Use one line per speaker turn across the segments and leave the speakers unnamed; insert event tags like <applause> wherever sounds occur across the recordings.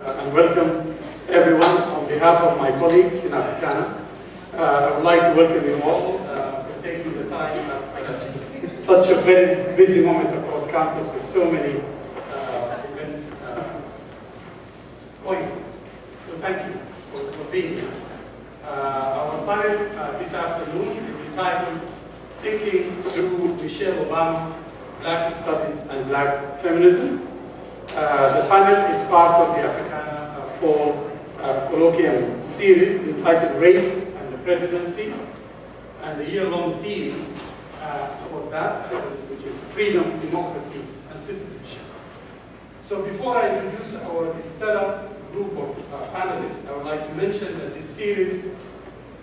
and welcome everyone on behalf of my colleagues in Africana. Uh, I would like to welcome you all uh, for taking the time at such a very busy moment across campus with so many uh, events uh, going. So thank you for, for being here. Uh, our panel uh, this afternoon is entitled Thinking Through Michelle Obama, Black Studies and Black Feminism. Uh, the panel is part of the Africana uh, Fall uh, Colloquium series entitled Race and the Presidency, and the year-long theme uh, for that, which is freedom, democracy, and citizenship. So before I introduce our stellar group of uh, panelists, I would like to mention that this series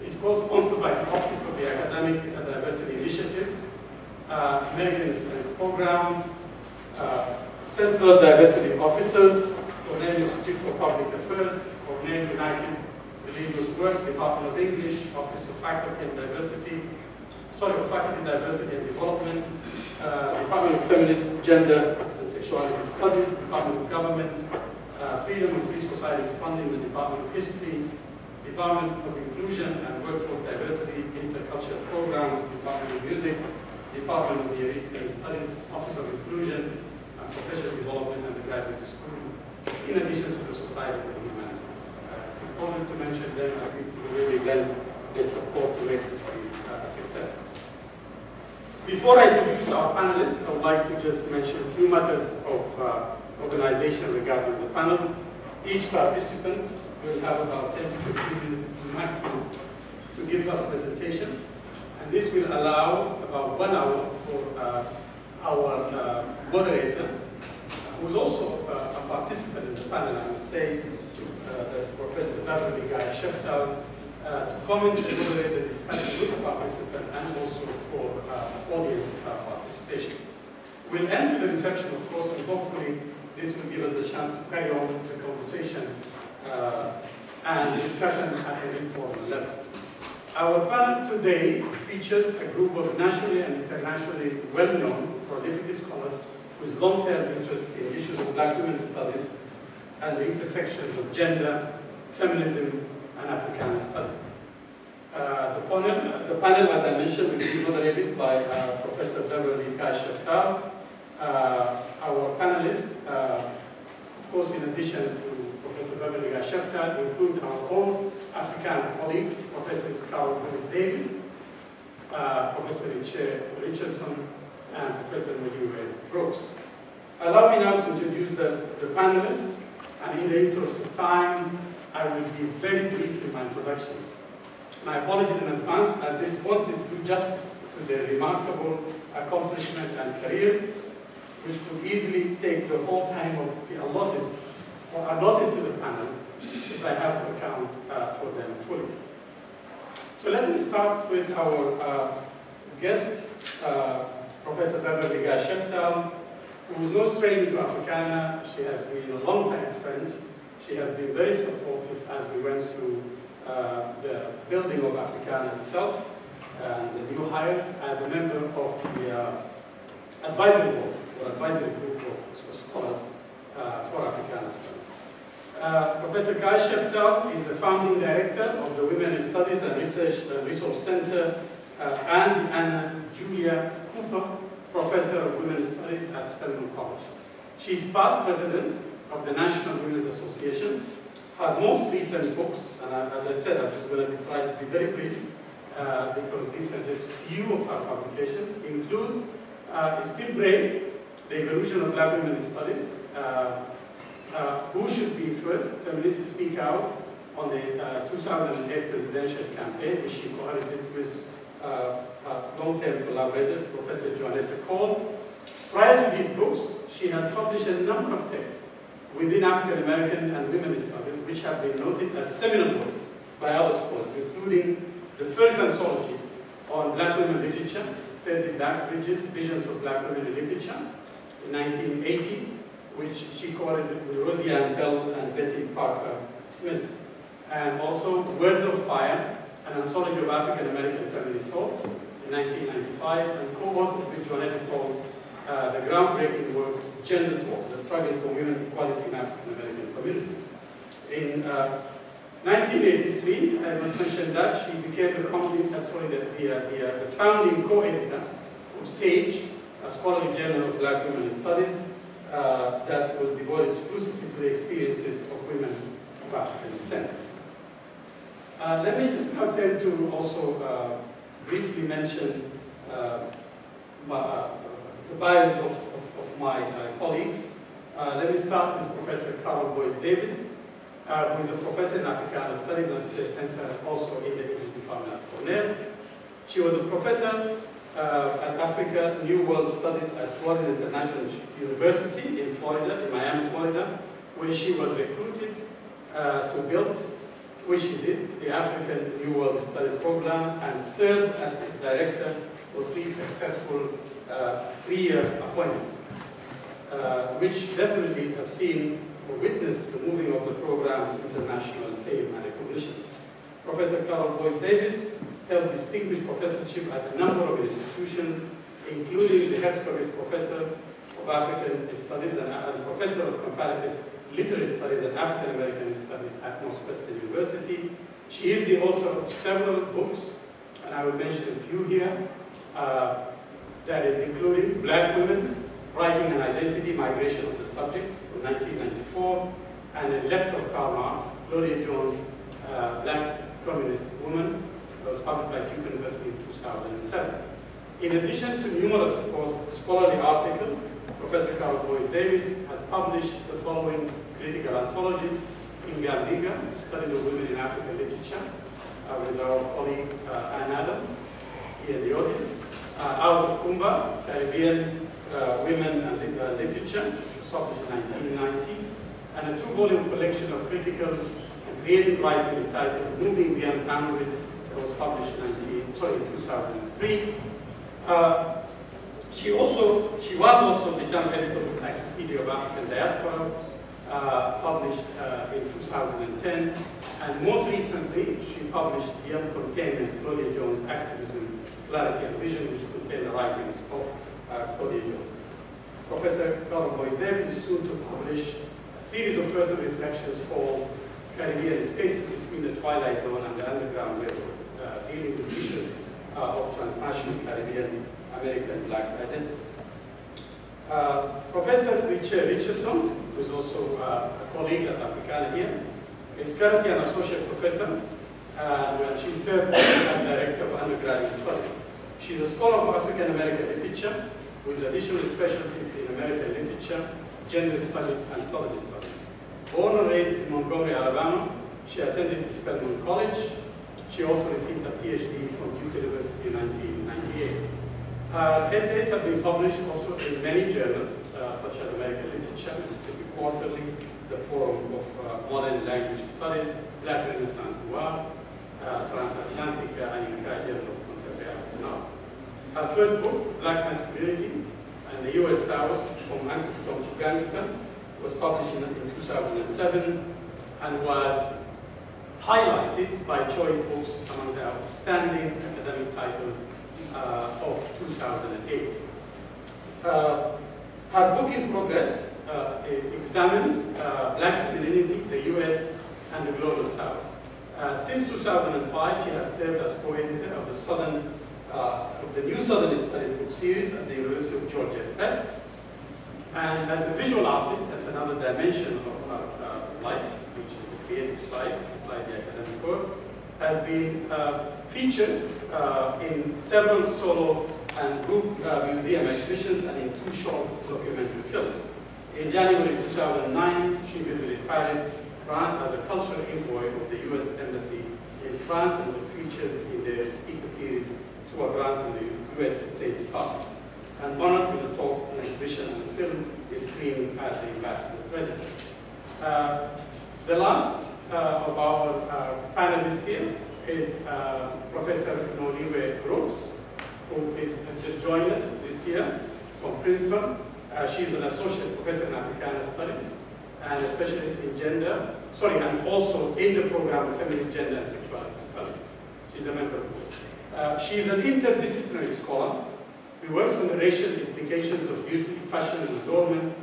is co-sponsored by the Office of the Academic Diversity Initiative, uh, American Studies Program, uh, Central Diversity Officers, Cornell Institute for Public Affairs, Cornell United Religious Work, Department of English, Office of Faculty and Diversity, sorry, of Faculty Diversity and Development, uh, Department of Feminist, Gender and Sexuality Studies, Department of Government, uh, Freedom and Free Societies Funding, the Department of History, Department of Inclusion and Workforce Diversity, Intercultural Programs, Department of Music, Department of Near Eastern Studies, Office of Inclusion Professional Development and the Graduate School, in addition to the Society the Humanities. Uh, it's important to mention them as we really lend their support to make this uh, a success. Before I introduce our panelists, I would like to just mention a few matters of uh, organization regarding the panel. Each participant will have about 10 to 15 minutes maximum to give a presentation. And this will allow about one hour for uh, our uh, moderator, who is also uh, a participant in the panel, I must say, to, uh, that's Professor Beverly Guy Sheftall, uh, to comment and moderate the discussion with participant and also for audience participation. We'll end with the reception, of course, and hopefully this will give us the chance to carry on the conversation uh, and discussion at an informal level. Our panel today features a group of nationally and internationally well-known prolific scholars with long-term interest in issues of black women studies and the intersections of gender, feminism, and African studies. Uh, the, panel, the panel, as I mentioned, will be moderated by uh, Professor Beverly Guy Sheftall. Uh, our panelists, of course, in addition to Professor Beverly Guy Sheftall, include our own African colleagues, Professors Carl Lewis Davis, uh, Professor Richardson, and Professor Marie Rooks. Allow me now to introduce the, the panelists, and in the interest of time, I will be very brief in my introductions. My apologies in advance, at this to do justice to their remarkable accomplishment and career, which could easily take the whole time of the allotted or not to the panel if I have to account uh, for them fully. So let me start with our uh, guest, uh, Professor Beverly Sheftall, who is no stranger to Africana. She has been a long-time friend. She has been very supportive as we went through uh, the building of Africana itself and the new hires as a member of the uh, advisory board or advisory group of scholars uh, for Africana studies. Uh, Professor Guy Sheftall is the founding director of the Women in Studies and Research uh, Resource Center uh, and Anna Julia Cooper Professor of Women's Studies at Spelman College. She is past president of the National Women's Association. Her most recent books, and as I said, I'm just going to try to be very brief uh, because these are just few of her publications, include uh, Still Brave, The Evolution of Black Women Studies, uh, uh, Who Should Be First, Feminists Speak Out, on the uh, 2008 presidential campaign, which she co-edited with uh, long-term collaborator, Professor Johnnetta Cole. Prior to these books, she has published a number of texts within African American and women's studies, which have been noted as seminal books by other scholars, including the first anthology on black women literature, Sturdy Black Bridges, Visions of Black Women in Literature, in 1980, which she co-edited with Roseanne Bell and Betty Parker Smith. And also Words of Fire, an anthology of African American feminist thought, in 1995, and co-authored with Johnnetta Cole uh, the groundbreaking work, Gender Talk, the struggle for women equality in African American communities. In uh, 1983, I must mention that she became the, company, uh, sorry, the, the, uh, the, uh, the founding co-editor of SAGE, a scholarly journal of black women studies uh, that was devoted exclusively to the experiences of women of African descent. Uh, let me just now turn to also uh, briefly mention my, the bios of, of, of my colleagues. let me start with Professor Carole Boyce Davies, uh, who is a professor in Africana Studies at the Center, also in the Department at Cornell. She was a professor uh, at Africa New World Studies at Florida International University in Florida, in Miami, Florida, where she was recruited uh, to build, which she did, the African New World Studies program and served as its director for three successful uh, three-year appointments, uh, which definitely have seen or witnessed the moving of the program to international fame and recognition. Professor Carole Boyce Davies held distinguished professorship at a number of institutions, including the Herskovits Professor of African Studies and, and Professor of Comparative Literary Studies and African American Studies at Northwestern University. She is the author of several books, and I will mention a few here. Uh, that is including Black Women, Writing and Identity, Migration of the Subject, from 1994, and Left of Karl Marx, Claudia Jones, uh, Black Communist Woman, was published by Duke University in 2007. In addition to numerous scholarly articles, Professor Carole Boyce Davies has published the following critical anthologies, in Ngambika, Studies of Women in African Literature, uh, with our colleague uh, Anne Adam here in the audience, uh, of Kumbla, Caribbean uh, Women and uh, Literature, published in 1990, and a two-volume collection of critical and creative writing entitled Moving Beyond Boundaries was published in 19, sorry, 2003. Uh, she also, she was also the general editor of the Encyclopedia of African Diaspora, uh, published uh, in 2010, and most recently she published Beyond Containment, Claudia Jones' Activism, Clarity and Vision, which contained the writings of uh, Claudia Jones. Professor Carole Boyce Davies is soon to publish a series of personal reflections called Caribbean Spaces Between the Twilight Zone and the Underground Railroad issues uh, of transnational Caribbean American black identity. Uh, Professor Riché Richardson, who is also uh, a colleague at Africana here, is currently an associate professor and she serves as director of undergraduate studies. She's a scholar of African American literature with additional specialties in American literature, gender studies, and Southern studies. Born and raised in Montgomery, Alabama, she attended Spelman College, she also received a PhD from Duke University in 1998. Her essays have been published also in many journals, uh, such as American Literature, Mississippi Quarterly, the Forum of uh, Modern Language Studies, Black Renaissance Noir, uh, Transatlantic, and Nka Journal of Contemporary Art. Her first book, Black Masculinity and the U.S. South from Antidote to Gangster, was published in 2007 and was highlighted by Choice Books among the outstanding academic titles uh, of 2008. Uh, her book in progress uh, examines uh, black femininity, the US, and the global South. Uh, since 2005, she has served as co-editor of the Southern, uh, of the New Southern Studies book series at the University of Georgia Press. And as a visual artist, that's another dimension of her life, which is the creative side, the academic work, has been uh, features uh, in several solo and group uh, museum exhibitions and in two short documentary films. In January 2009, she visited Paris, France as a cultural envoy of the U.S. Embassy in France and with features in the speaker series Sua Grant from the U.S. State Department. And honored with a talk, an exhibition, and a film is screening at the ambassador's residence. Uh, the last of our uh, panelists here is uh, Professor Noliwe Rooks, who is, just joined us this year from Princeton. she's an associate professor in Africana Studies and a specialist in gender, sorry, and also in the program of Feminine Gender and Sexuality Studies. She's a member of uh, She is an interdisciplinary scholar who works on the racial implications of beauty, fashion, and adornment,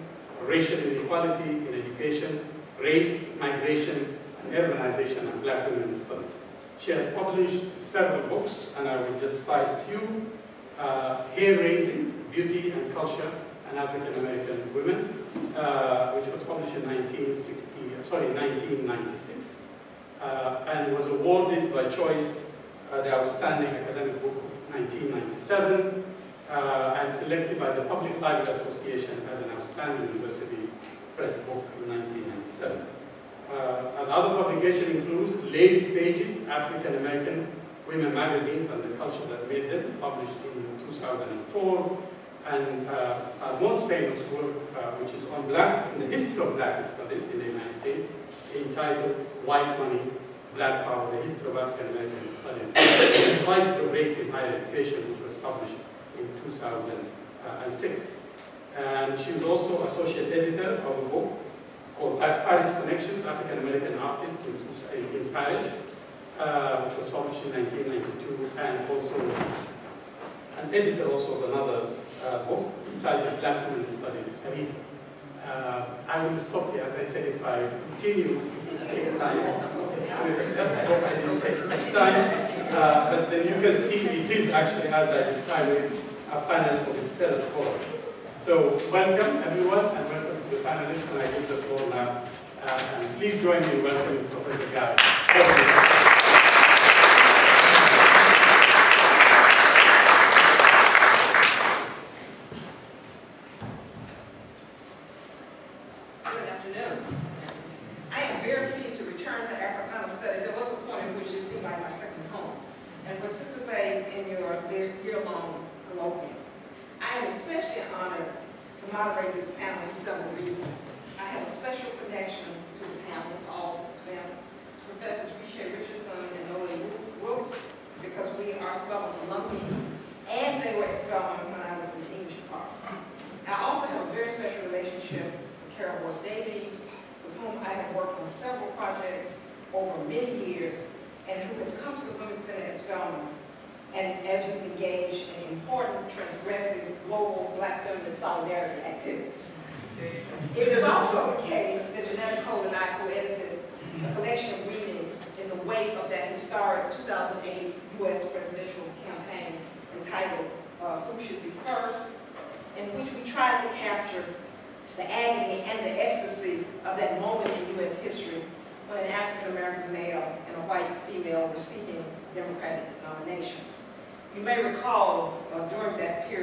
racial inequality in education, race, migration,
Urbanization and Black Women Studies. She has published several books, and I will just cite a few. Uh, Hair Raising, Beauty and Culture, and African American Women, uh, which was published in 1960, sorry, 1996, uh, and was awarded by choice uh, the Outstanding Academic Book of 1997, uh, and selected by the Public Library Association as an Outstanding University Press Book in 1997. Uh, another publication includes Ladies Pages, African American Women Magazines and the Culture That Made Them, published in 2004. And uh, our most famous work, uh, which is on black, in the history of black studies in the United States, entitled White Money, Black Power, the History of African American Studies, the Crisis of Race in Higher Education, which was published in 2006. And she was also associate editor of a book Paris Connections, African American Artists in, in Paris, uh, which was published in 1992, and also an editor also of another uh, book entitled Black Women Studies, uh, I will stop here, as I said, if I continue, take time. I hope I didn't take much time. Uh, but then you can see it is actually, as I described it, a panel of stellar scholars. So welcome everyone, and welcome the panelists, and I give the floor now. Uh, and please join me in welcoming Professor Guy.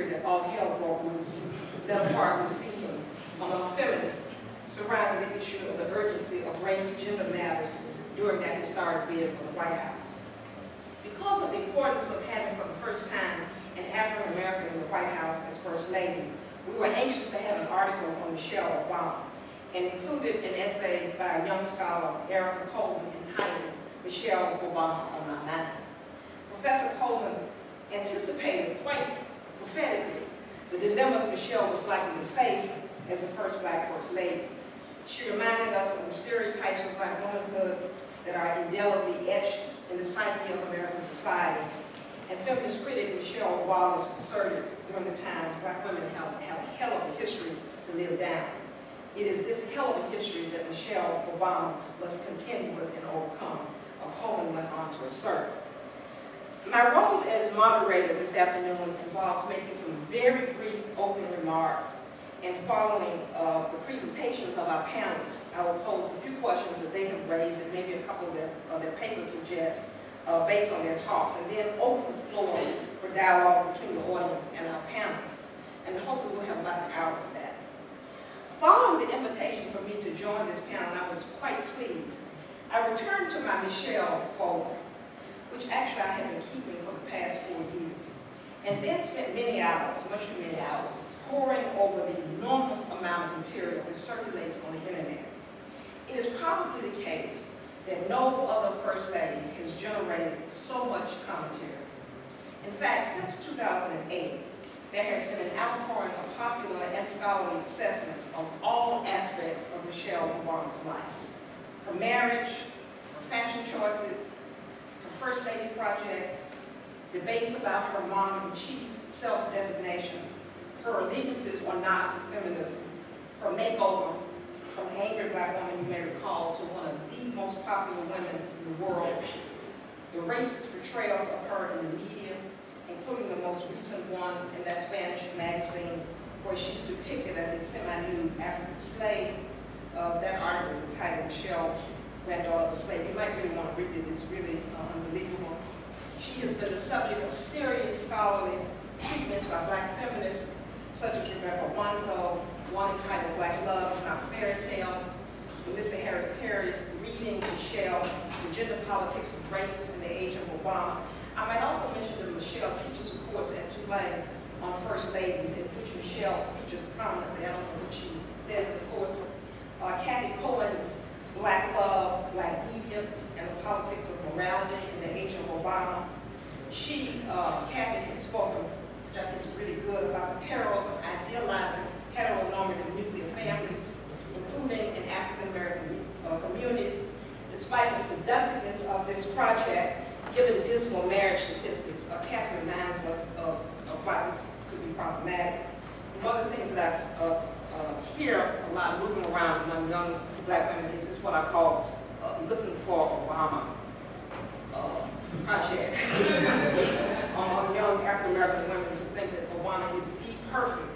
that all hell broke loose, metaphorically speaking, among feminists surrounding the issue of the urgency of race-gender matters during that historic bid for the White House. Because of the importance of having for the first time an African-American in the White House as First Lady, we were anxious to have an article on Michelle Obama and included an essay by a young scholar, Erica Coleman, entitled Michelle Obama on My Mind. Professor Coleman anticipated quite prophetically the dilemmas Michelle was likely to face as a first black first lady. She reminded us of the stereotypes of black womanhood that are indelibly etched in the psyche of American society. And feminist critic Michelle Wallace asserted during the time black women have, have a hell of a history to live down. It is this hell of a history that Michelle Obama must contend with and overcome, a Coleman went on to assert. My role as moderator this afternoon involves making some very brief opening remarks and following uh, the presentations of our panelists. I will pose a few questions that they have raised and maybe a couple of their, uh, their papers suggest uh, based on their talks, and then open the floor for dialogue between the audience and our panelists. And hopefully we'll have about an hour for that. Following the invitation for me to join this panel, I was quite pleased. I returned to my Michelle folder which actually I had been keeping for the past four years. And then spent many hours, much too many hours, poring over the enormous amount of material that circulates on the internet. It is probably the case that no other First Lady has generated so much commentary. In fact, since 2008, there has been an outpouring of popular and scholarly assessments of all aspects of Michelle Obama's life. Her marriage, her fashion choices, First Lady projects, debates about her mom and chief self-designation, her allegiances or not to feminism, her makeover from an angry black woman you may recall to one of the most popular women in the world, the racist portrayals of her in the media, including the most recent one in that Spanish magazine where she's depicted as a semi-nude African slave. Uh, that article is entitled Shell. Granddaughter of a Slave. You might really want to read it, it's really uh, unbelievable. She has been the subject of serious scholarly treatments by black feminists such as Rebecca Wanzo, one entitled Black Love is Not Fairy Tale, Melissa Harris Perry's Reading Michelle, The Gender Politics of Race in the Age of Obama. I might also mention that Michelle teaches a course at Tulane on First Ladies, in which Michelle features prominently. I don't know what she says in the course. Uh, Cathy Cohen's Black Love, Black Deviance, and the Politics of Morality in the Age of Obama. She, uh, Cathy, has spoken, which I think is really good, about the perils of idealizing heteronormative nuclear families, including in African-American uh, communities. Despite the seductiveness of this project, given dismal marriage statistics, uh, Cathy reminds us of, of why this could be problematic. One of the things that I uh, uh, hear a lot moving around among young black women is, is what I call uh, looking for Obama uh, project <laughs> among young African American women who think that Obama is the perfect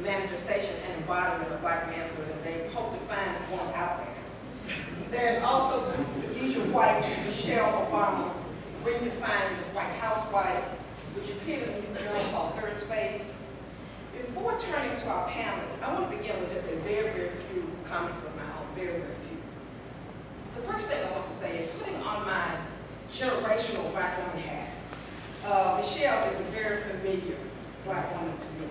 manifestation and embodiment of black manhood, and they hope to find one out there. There's also Khadijah White Michelle Obama redefined the white housewife, which appeared in the new journal called Third Space. Before turning to our panelists, I want to begin with just a very, very few comments of own, The first thing I want to say is putting on my generational black woman hat. Uh, Michelle is a very familiar black woman to me.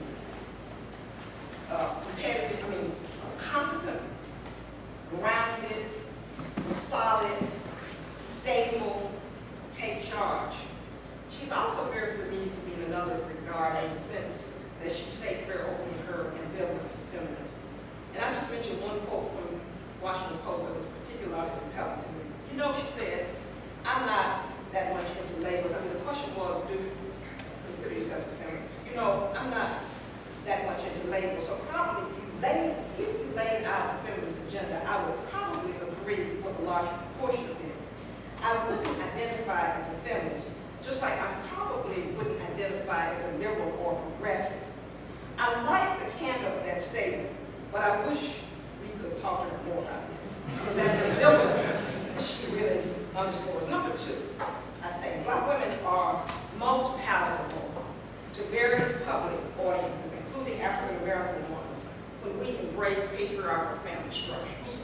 Uh, competitive, I mean, competent, grounded, solid, stable, take charge. She's also very familiar to me in another regard in the sense that she states very openly her ambivalence to feminism. And I just mentioned one quote from Washington Post that was particularly compelling to me. You know, she said, I'm not that much into labels. I mean, the question was, do you consider yourself a feminist? You know, I'm not that much into labels. So probably if you lay, if you laid out a feminist agenda, I would probably agree with a large portion of it. I wouldn't identify as a feminist, just like I probably wouldn't identify as a liberal or progressive. I like the candor of that statement, but I wish could talk to her more about it. So that the difference she really underscores. Number two, I think black women are most palatable to various public audiences, including African American ones, when we embrace patriarchal family structures.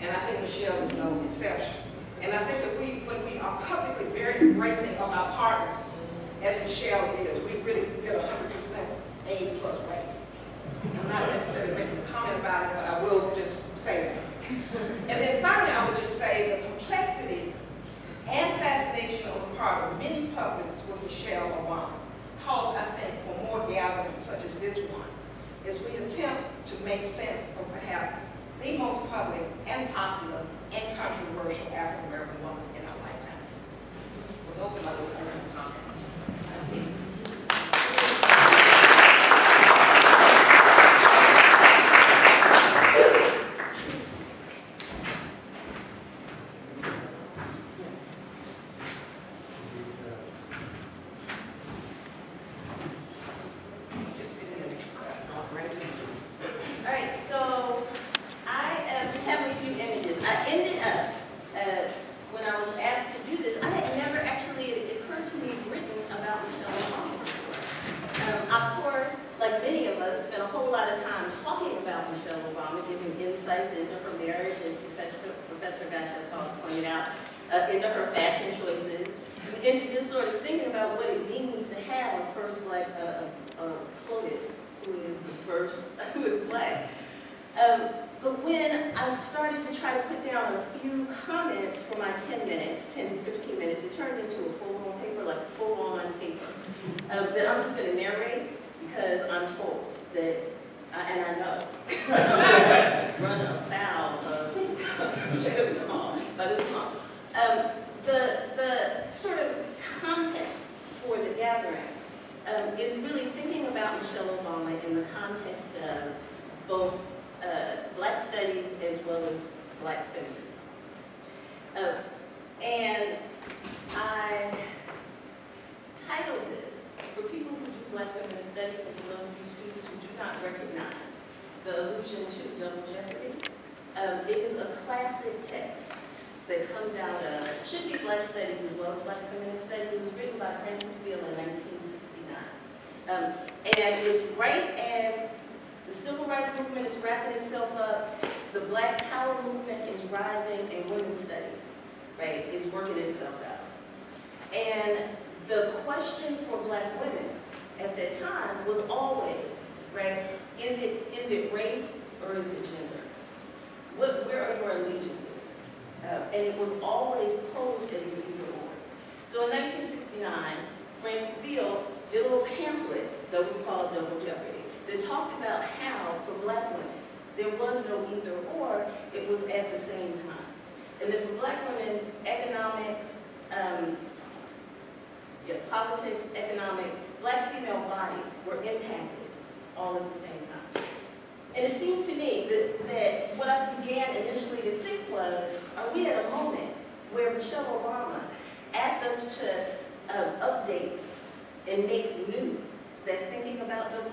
And I think Michelle is no exception. And I think that we, when we are publicly very embracing of our partners, as Michelle is, we really get 100% A plus rating. I'm not necessarily making a comment about it, but I will just And then finally, I would just say the complexity and fascination on the part of many publics with Michelle Obama calls, I think, for more gatherings such as this one, as we attempt to make sense of perhaps the most public and popular and controversial African American woman in our lifetime. So those are my little comments.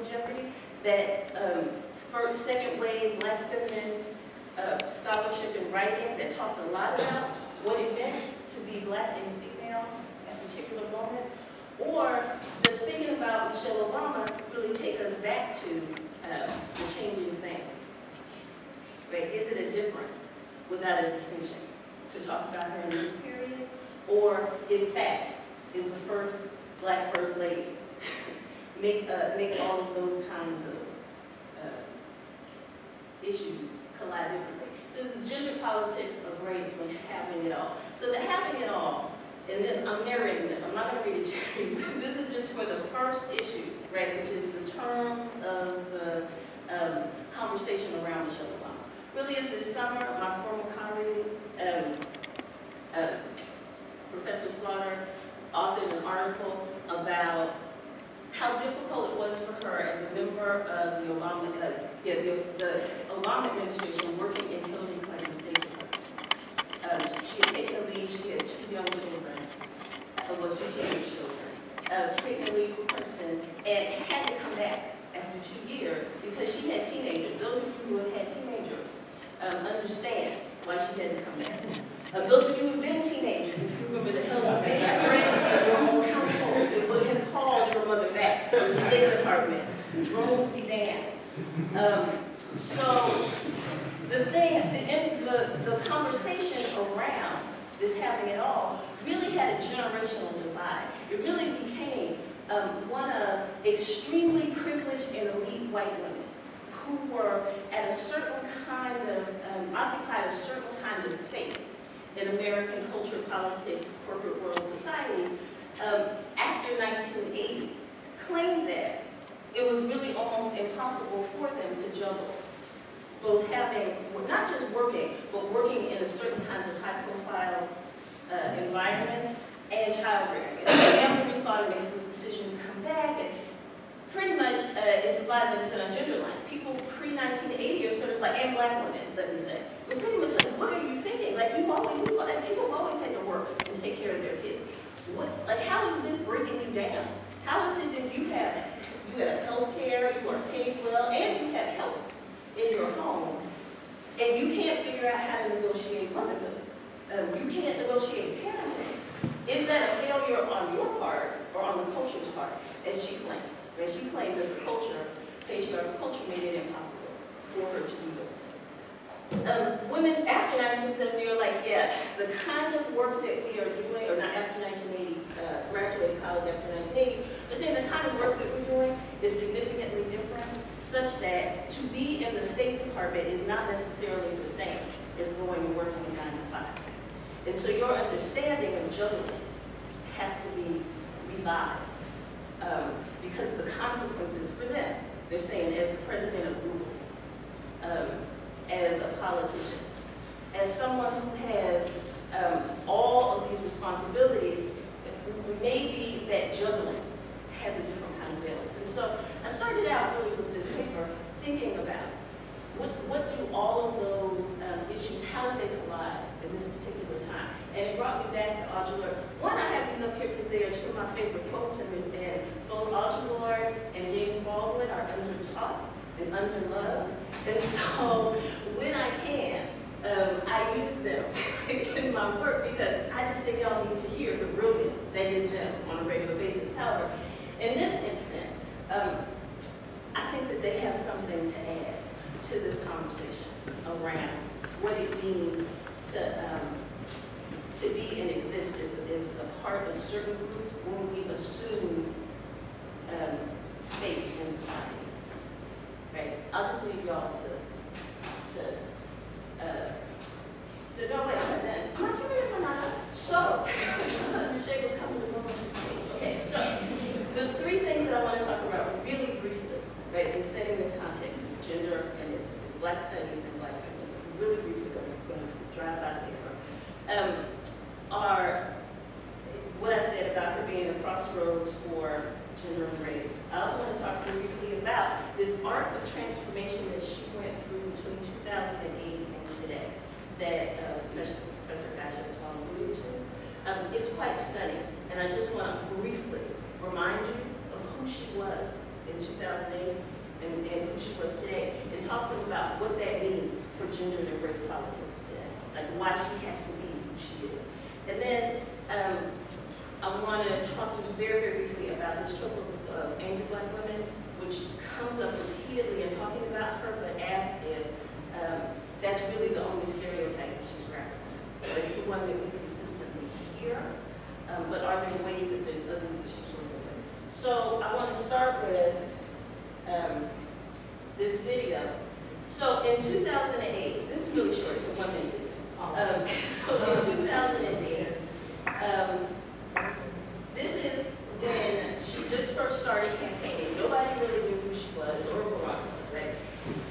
Jeopardy, that um, first, second wave black feminist uh, scholarship and writing that talked a lot about what it meant to be black and female at particular moments, or does thinking about Michelle Obama really take us back to uh, the changing sand? Right? Is it a difference without a distinction to talk about her in this period, or in fact, is the first black first lady make uh, make all of those kinds of uh, issues collide differently? So the gender politics of race when having it all. So the having it all and then I'm narrating this, I'm not going to read it to you. <laughs> this is just for the first issue, right, which is the terms of the um, conversation around Michelle Obama. Really is this summer, my former colleague, um, uh, Professor Slaughter, authored an article about how difficult it was for her as a member of the Obama, uh, yeah, the, the Obama administration working in Hillary Clinton's State Department. Um, she had taken a leave, she had two young children, uh, well, two teenage children. Uh, taken leave from Princeton and had to come back after two years because she had teenagers. Those of you who have had teenagers um, understand why she had to come back. Uh, those of you who have been teenagers, if you remember the of many friends in your own households, it would have called your mother back from the State Department. Drones be damned. Um, so the thing, the, the, the conversation around this having it all really had a generational divide. It really became um, one of extremely privileged and elite white women who were at a certain kind of, um, occupied a certain kind of space in American culture, politics, corporate world, society, um, after 1980, claimed that it was really almost impossible for them to juggle both having, not just working, but working in a certain kinds of high profile uh, environment and child rearing. And so Anne Slaughter makes this decision to come back and pretty much uh, it divides, like I said, on gender lines. People pre-1980 are sort of like, and black women, let me say, we're pretty much like, what are you thinking? Like you've always, people have always had to work and take care of their kids. What, like how is this breaking you down? How is it that you have, you have health care, you are paid well, and you have help? in your home, and you can't figure out how to negotiate motherhood, um, you can't negotiate parenting, is that a failure on your part or on the culture's part, as she claimed? And she claimed that the culture, patriarchal culture, made it impossible for her to do those things. Um, women after 1970 are like, yeah, the kind of work that we are doing, or not after 1980, uh, graduated college after 1980, but saying the kind of work that we're doing is significantly different such that to be in the State Department is not necessarily the same as going and working a nine to five. And so your understanding of juggling has to be revised um, because the consequences for them, they're saying as the president of Google, um, as a politician, as someone who has um, all of these responsibilities, maybe that juggling has a different kind of balance. And so I started out really with this paper thinking about what, what do all of those um, issues, how do they collide in this particular time? And it brought me back to Audre Lorde. One, I have these up here because they are two of my favorite quotes, and, both Audre Lorde and James Baldwin are under talk and under love, And <laughs> so when I can, um, I use them <laughs> in my work because I just think y'all need to hear the brilliance that is them on a regular basis. However, in this instance, um, I think that they have something to add to this conversation around what it means to um, to be and exist as, as a part of certain groups when we assume um, space in society. Right? I'll just leave y'all to to uh, no wait, I'm done. I'm not two minutes on my So Michelle was coming to the. Okay, so the three things that I want to talk about really briefly, right, in setting this context is gender and it's, black studies and black feminism. Really briefly, I'm going to drive by there. Um, are what I said about her being a crossroads for gender and race. I also want to talk briefly about this arc of transformation that she went through between 2008 and today that uh, Professor, Professor Basham alluded to. Um, it's quite stunning, and I just want to briefly remind you of who she was in 2008 and, and who she was today, and talk some about what that means for gender and race politics today, like why she has to be who she is. And then um, I want to talk just very, very briefly about this trope of uh, angry black women, which comes up repeatedly in talking about her, but ask if um, that's really the only stereotype she's grappling. It's the one that we consistently hear, um, but are there ways that there's others that she's working with? So I want to start with um, this video. So in 2008, this is really short, it's a one minute. Um, <laughs> so in 2008, um, this is when she just first started campaigning. Nobody really knew who she was or Barack was, right?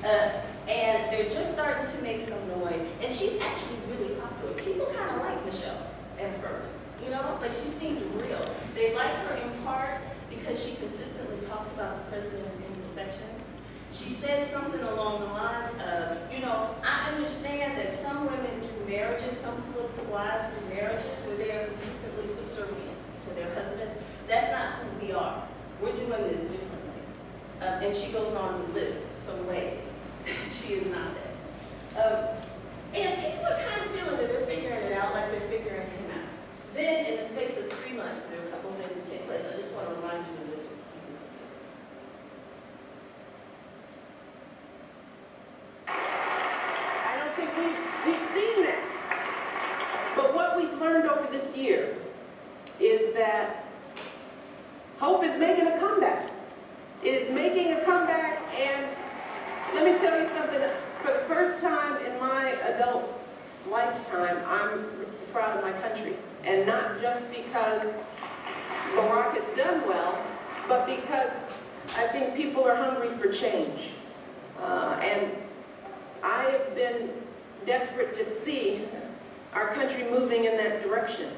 Uh, and they're just starting to make some noise. And she's actually really popular. People kind of like Michelle at first. You know, like she seemed real. They like her in part because she consistently talks about the president's imperfection. She said something along the lines of, you know, I understand that some women do marriages, some political wives do marriages where they are consistently subservient to their husbands. That's not who we are. We're doing this differently. Um, and she goes on to list some ways <laughs> she is not that. Um, and people are kind of feeling that they're figuring it out like they're figuring him out. Then, in the space of three months, there are a couple of things that take place. I just want to remind you of this one.
I don't think we, we've seen that. But what we've learned over this year is that hope is making a comeback. It is making a comeback, and let me tell you something. For the first time in my adult lifetime, I'm proud of my country. And not just because Barack has done well, but because I think people are hungry for change. Uh, and I have been desperate to see our country moving in that direction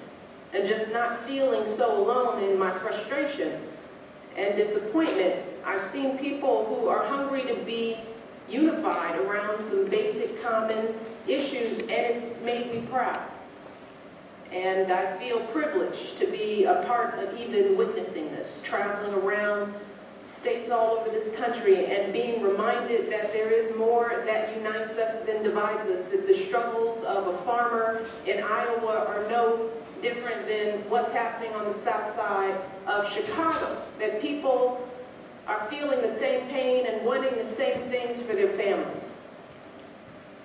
and just not feeling so alone in my frustration and disappointment. I've seen people who are hungry to be unified around some basic common issues and it's made me proud. And I feel privileged to be a part of even witnessing this, traveling around states all over this country and being reminded that there is more that unites us than divides us, that the struggles of a farmer in Iowa are no different than what's happening on the south side of Chicago, that people are feeling the same pain and wanting the same things for their families.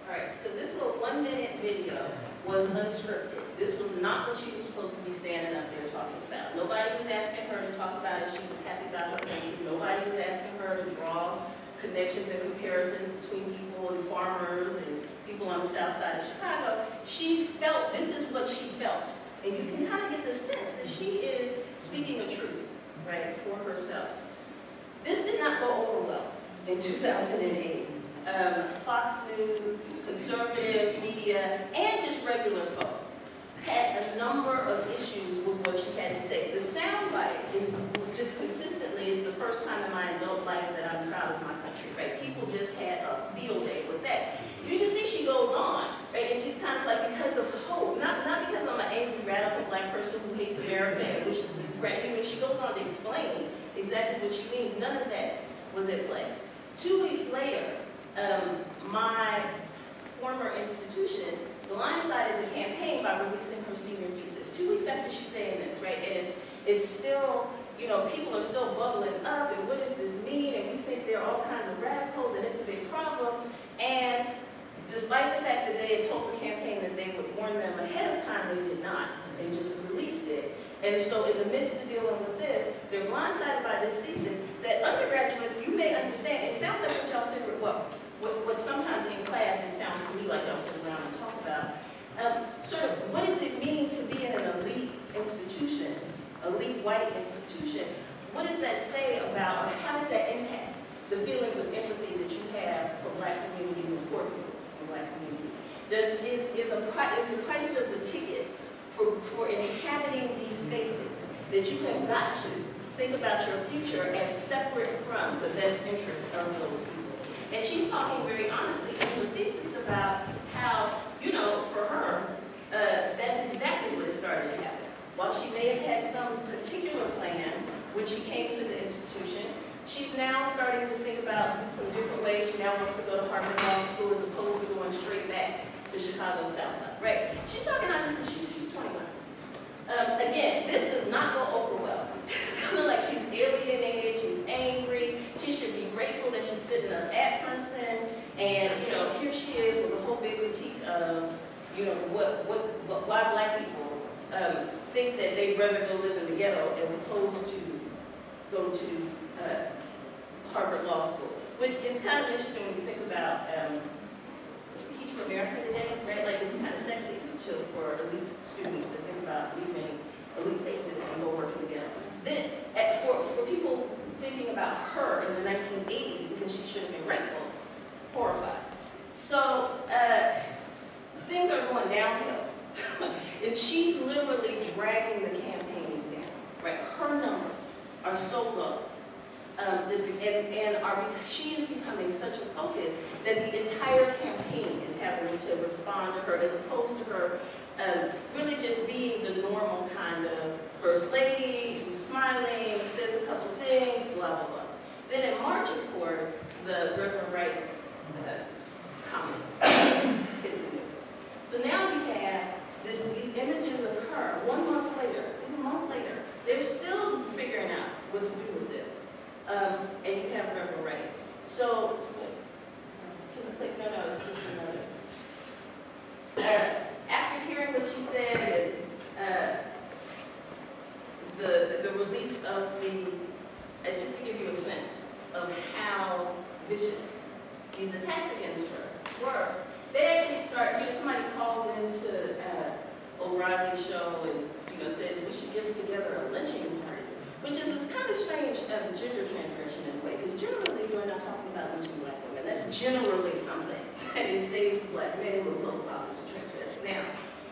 All right, so this little one minute video was unscripted. This was not what she was supposed to be standing up there talking about. Nobody was asking her to talk about it. She was happy about her country. Nobody was asking her to draw connections and comparisons between people and farmers and people on the south side of Chicago. She felt, this is what she felt. And you can kind of get the sense that she is speaking the truth, right, for herself. This did not go over well in 2008. Um, Fox News, conservative media, and just regular folks had a number of issues with what she had to say. The soundbite is just consistently is the first time in my adult life that I'm proud of my country, right? People just had a field day with that. You can see she goes on, right? And she's kind of like, because of hope, not, not because I'm an angry, radical black person who hates America wishes this right. Mean, she goes on to explain exactly what she means. None of that was at play. Two weeks later, um, my former institution blindsided the campaign by releasing her senior thesis. Two weeks after she's saying this, right? And it's, it's still, you know, people are still bubbling up, and what does this mean? And we think there are all kinds of radicals, and it's a big problem. And despite the fact that they had told the campaign that they would warn them ahead of time, they did not. They just released it. And so in the midst of dealing with this, they're blindsided by this thesis that undergraduates, you may understand, it sounds like what y'all sit, well, what, what sometimes in class, it sounds to me like y'all sit around and talk about. Um, sort of, what does it mean to be in an elite institution, elite white institution? What does that say about, how does that impact the feelings of empathy that you have for black communities and poor people in black communities? Does, is, is, a, is the price of the ticket for, for inhabiting these spaces that you have got to think about your future as separate from the best interests of those people. And she's talking very honestly in her thesis about how, you know, for her, uh, that's exactly what started to happen. While she may have had some particular plan when she came to the institution, she's now starting to think about some different ways. She now wants to go to Harvard Law School as opposed to going straight back to Chicago Southside, right? She's talking honestly, she's, she's 21. Um, again, this does not go over well. <laughs> It's kind of like she's alienated, she's angry, she should be grateful that she's sitting up at Princeton, and, you know, here she is with a whole big critique of, you know, what, what, what why black people um, think that they'd rather go live in the ghetto as opposed to go to uh, Harvard Law School, which is kind of interesting when you think about um, Teach for America today, right? Like it's kind of sexy for elite students to think about leaving elite spaces and go work in the ghetto. Then, at, for, for people thinking about her in the 1980s because she should have been rightful, horrified. So, uh, things are going downhill. <laughs> and she's literally dragging the campaign down, right? Her numbers are so low. Um, the, and, and are, she is becoming such a focus that the entire campaign is having to respond to her as opposed to her um, really just being the normal kind of first lady who's smiling, says a couple things, blah, blah, blah. Then in March, of course, the Reverend Wright uh, comments hit the news. So now we have this, these images of her, one month later, it's a month later, they're still figuring out what to do with this. Um, and you have Reverend Wright. So, can I click? No, no, it's just another. Uh, after hearing what she said, uh, the, the release of the, uh, just to give you a sense of how vicious these attacks against her were, they actually start, you know, somebody calls into uh, O'Reilly's show and, you know, says we should get together a lynching party, which is this kind of strange uh, gender transgression in a way, because generally you're not talking about lynching black women. That's generally something that is saved black men with low levels of transgress. Now,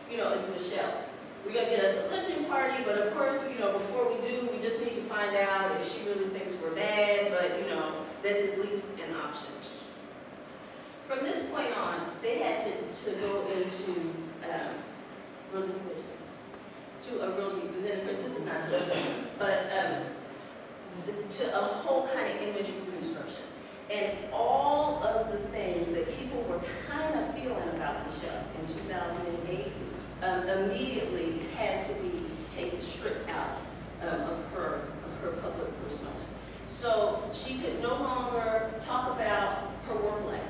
you know, it's Michelle. We're going to get us a lynching party, but of course, you know, before we do, we just need to find out if she really thinks we're bad, but, you know, that's at least an option. From this point on, they had to, to go into um, deep to a real deep, and then of course this is not children, but um, the, to a whole kind of image reconstruction. And all of the things that people were kind of feeling about Michelle in 2008 um, immediately had to be taken stripped out um, of her of her public persona. So she could no longer talk about her work life,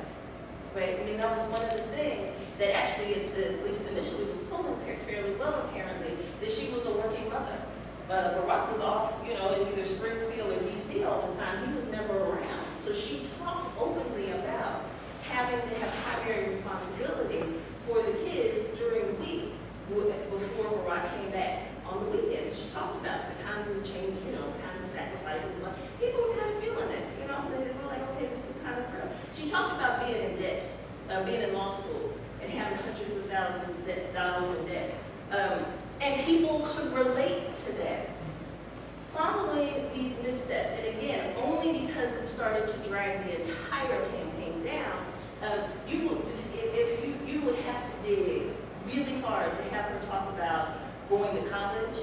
right? I mean, that was one of the things that actually, at least initially, was pulling fairly well, apparently, that she was a working mother. Uh, Barack was off, you know, in either Springfield or D.C. all the time. He was never around. So she talked openly about having to have primary responsibility for the kids during the week before Barack came back on the weekends. She talked about the kinds of change, you know, kinds of sacrifices. People were kind of feeling that, you know, they were like, okay, this is kind of real. She talked about being in debt, uh, being in law school, and hundreds of thousands of dollars in debt. Um, and people could relate to that. Following these missteps, and again, only because it started to drag the entire campaign down, um, you would, if you, you would have to dig really hard to have her talk about going to college,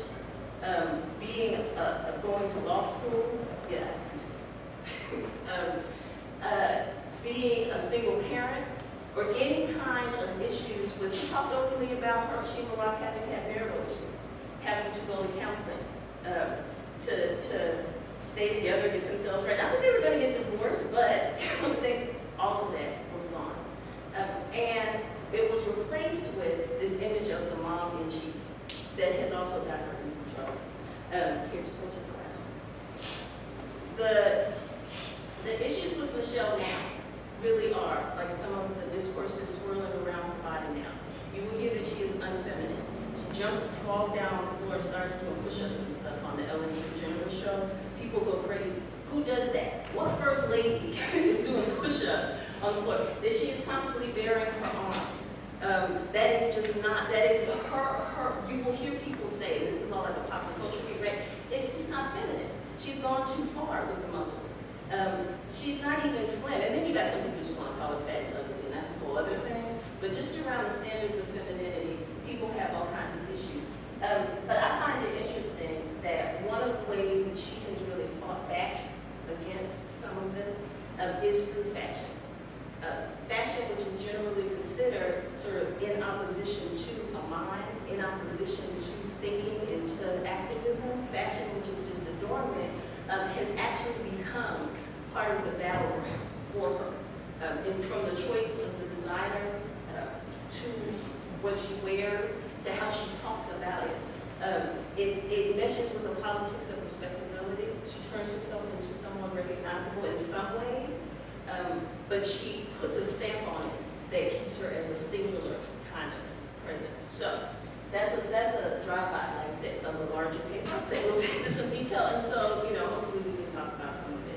um, being, uh, going to law school, yeah. <laughs> um, uh, being a single parent, or any kind of issues with, she talked openly about her, she and Barack having had marital issues, having to go to counseling, uh, to, to stay together, get themselves right. Not that they were gonna get divorced, but <laughs> they, all of that was gone. Um, and it was replaced with this image of the mom in chief that has also gotten her in some trouble. Um, here, just hold your glass. The, the issues with Michelle now really are, like some of the discourses swirling around her body now. You will hear that she is unfeminine. She jumps and falls down on the floor starts doing push-ups and stuff on the Ellen DeGeneres show. People go crazy. Who does that? What first lady <laughs> is doing push-ups on the floor? That she is constantly baring her arm. Um, that is just not, that is her, her, you will hear people say, this is all like a pop culture thing, right? It's just not feminine. She's gone too far with the muscles. Um, she's not even slim. And then you got some people who just want to call her fat and ugly, and that's a whole other thing. But just around the standards of femininity, people have all kinds of issues. Um, but I find it interesting that one of the ways that she has really fought back against some of this um, is through fashion. Uh, fashion, which is generally considered sort of in opposition to a mind, in opposition to thinking, into activism, fashion, which is just adornment, um, has actually become part of the battleground for her. Um, and from the choice of the designers uh, to what she wears to how she talks about it, um, it, it meshes with the politics of respectability. She turns herself into someone recognizable in some ways, um, but she puts a stamp on it that keeps her as a singular kind of presence. So that's a, that's a drive-by, like I said, of a larger paper that goes <laughs> into some detail. And so, you know, hopefully we can talk about some of it.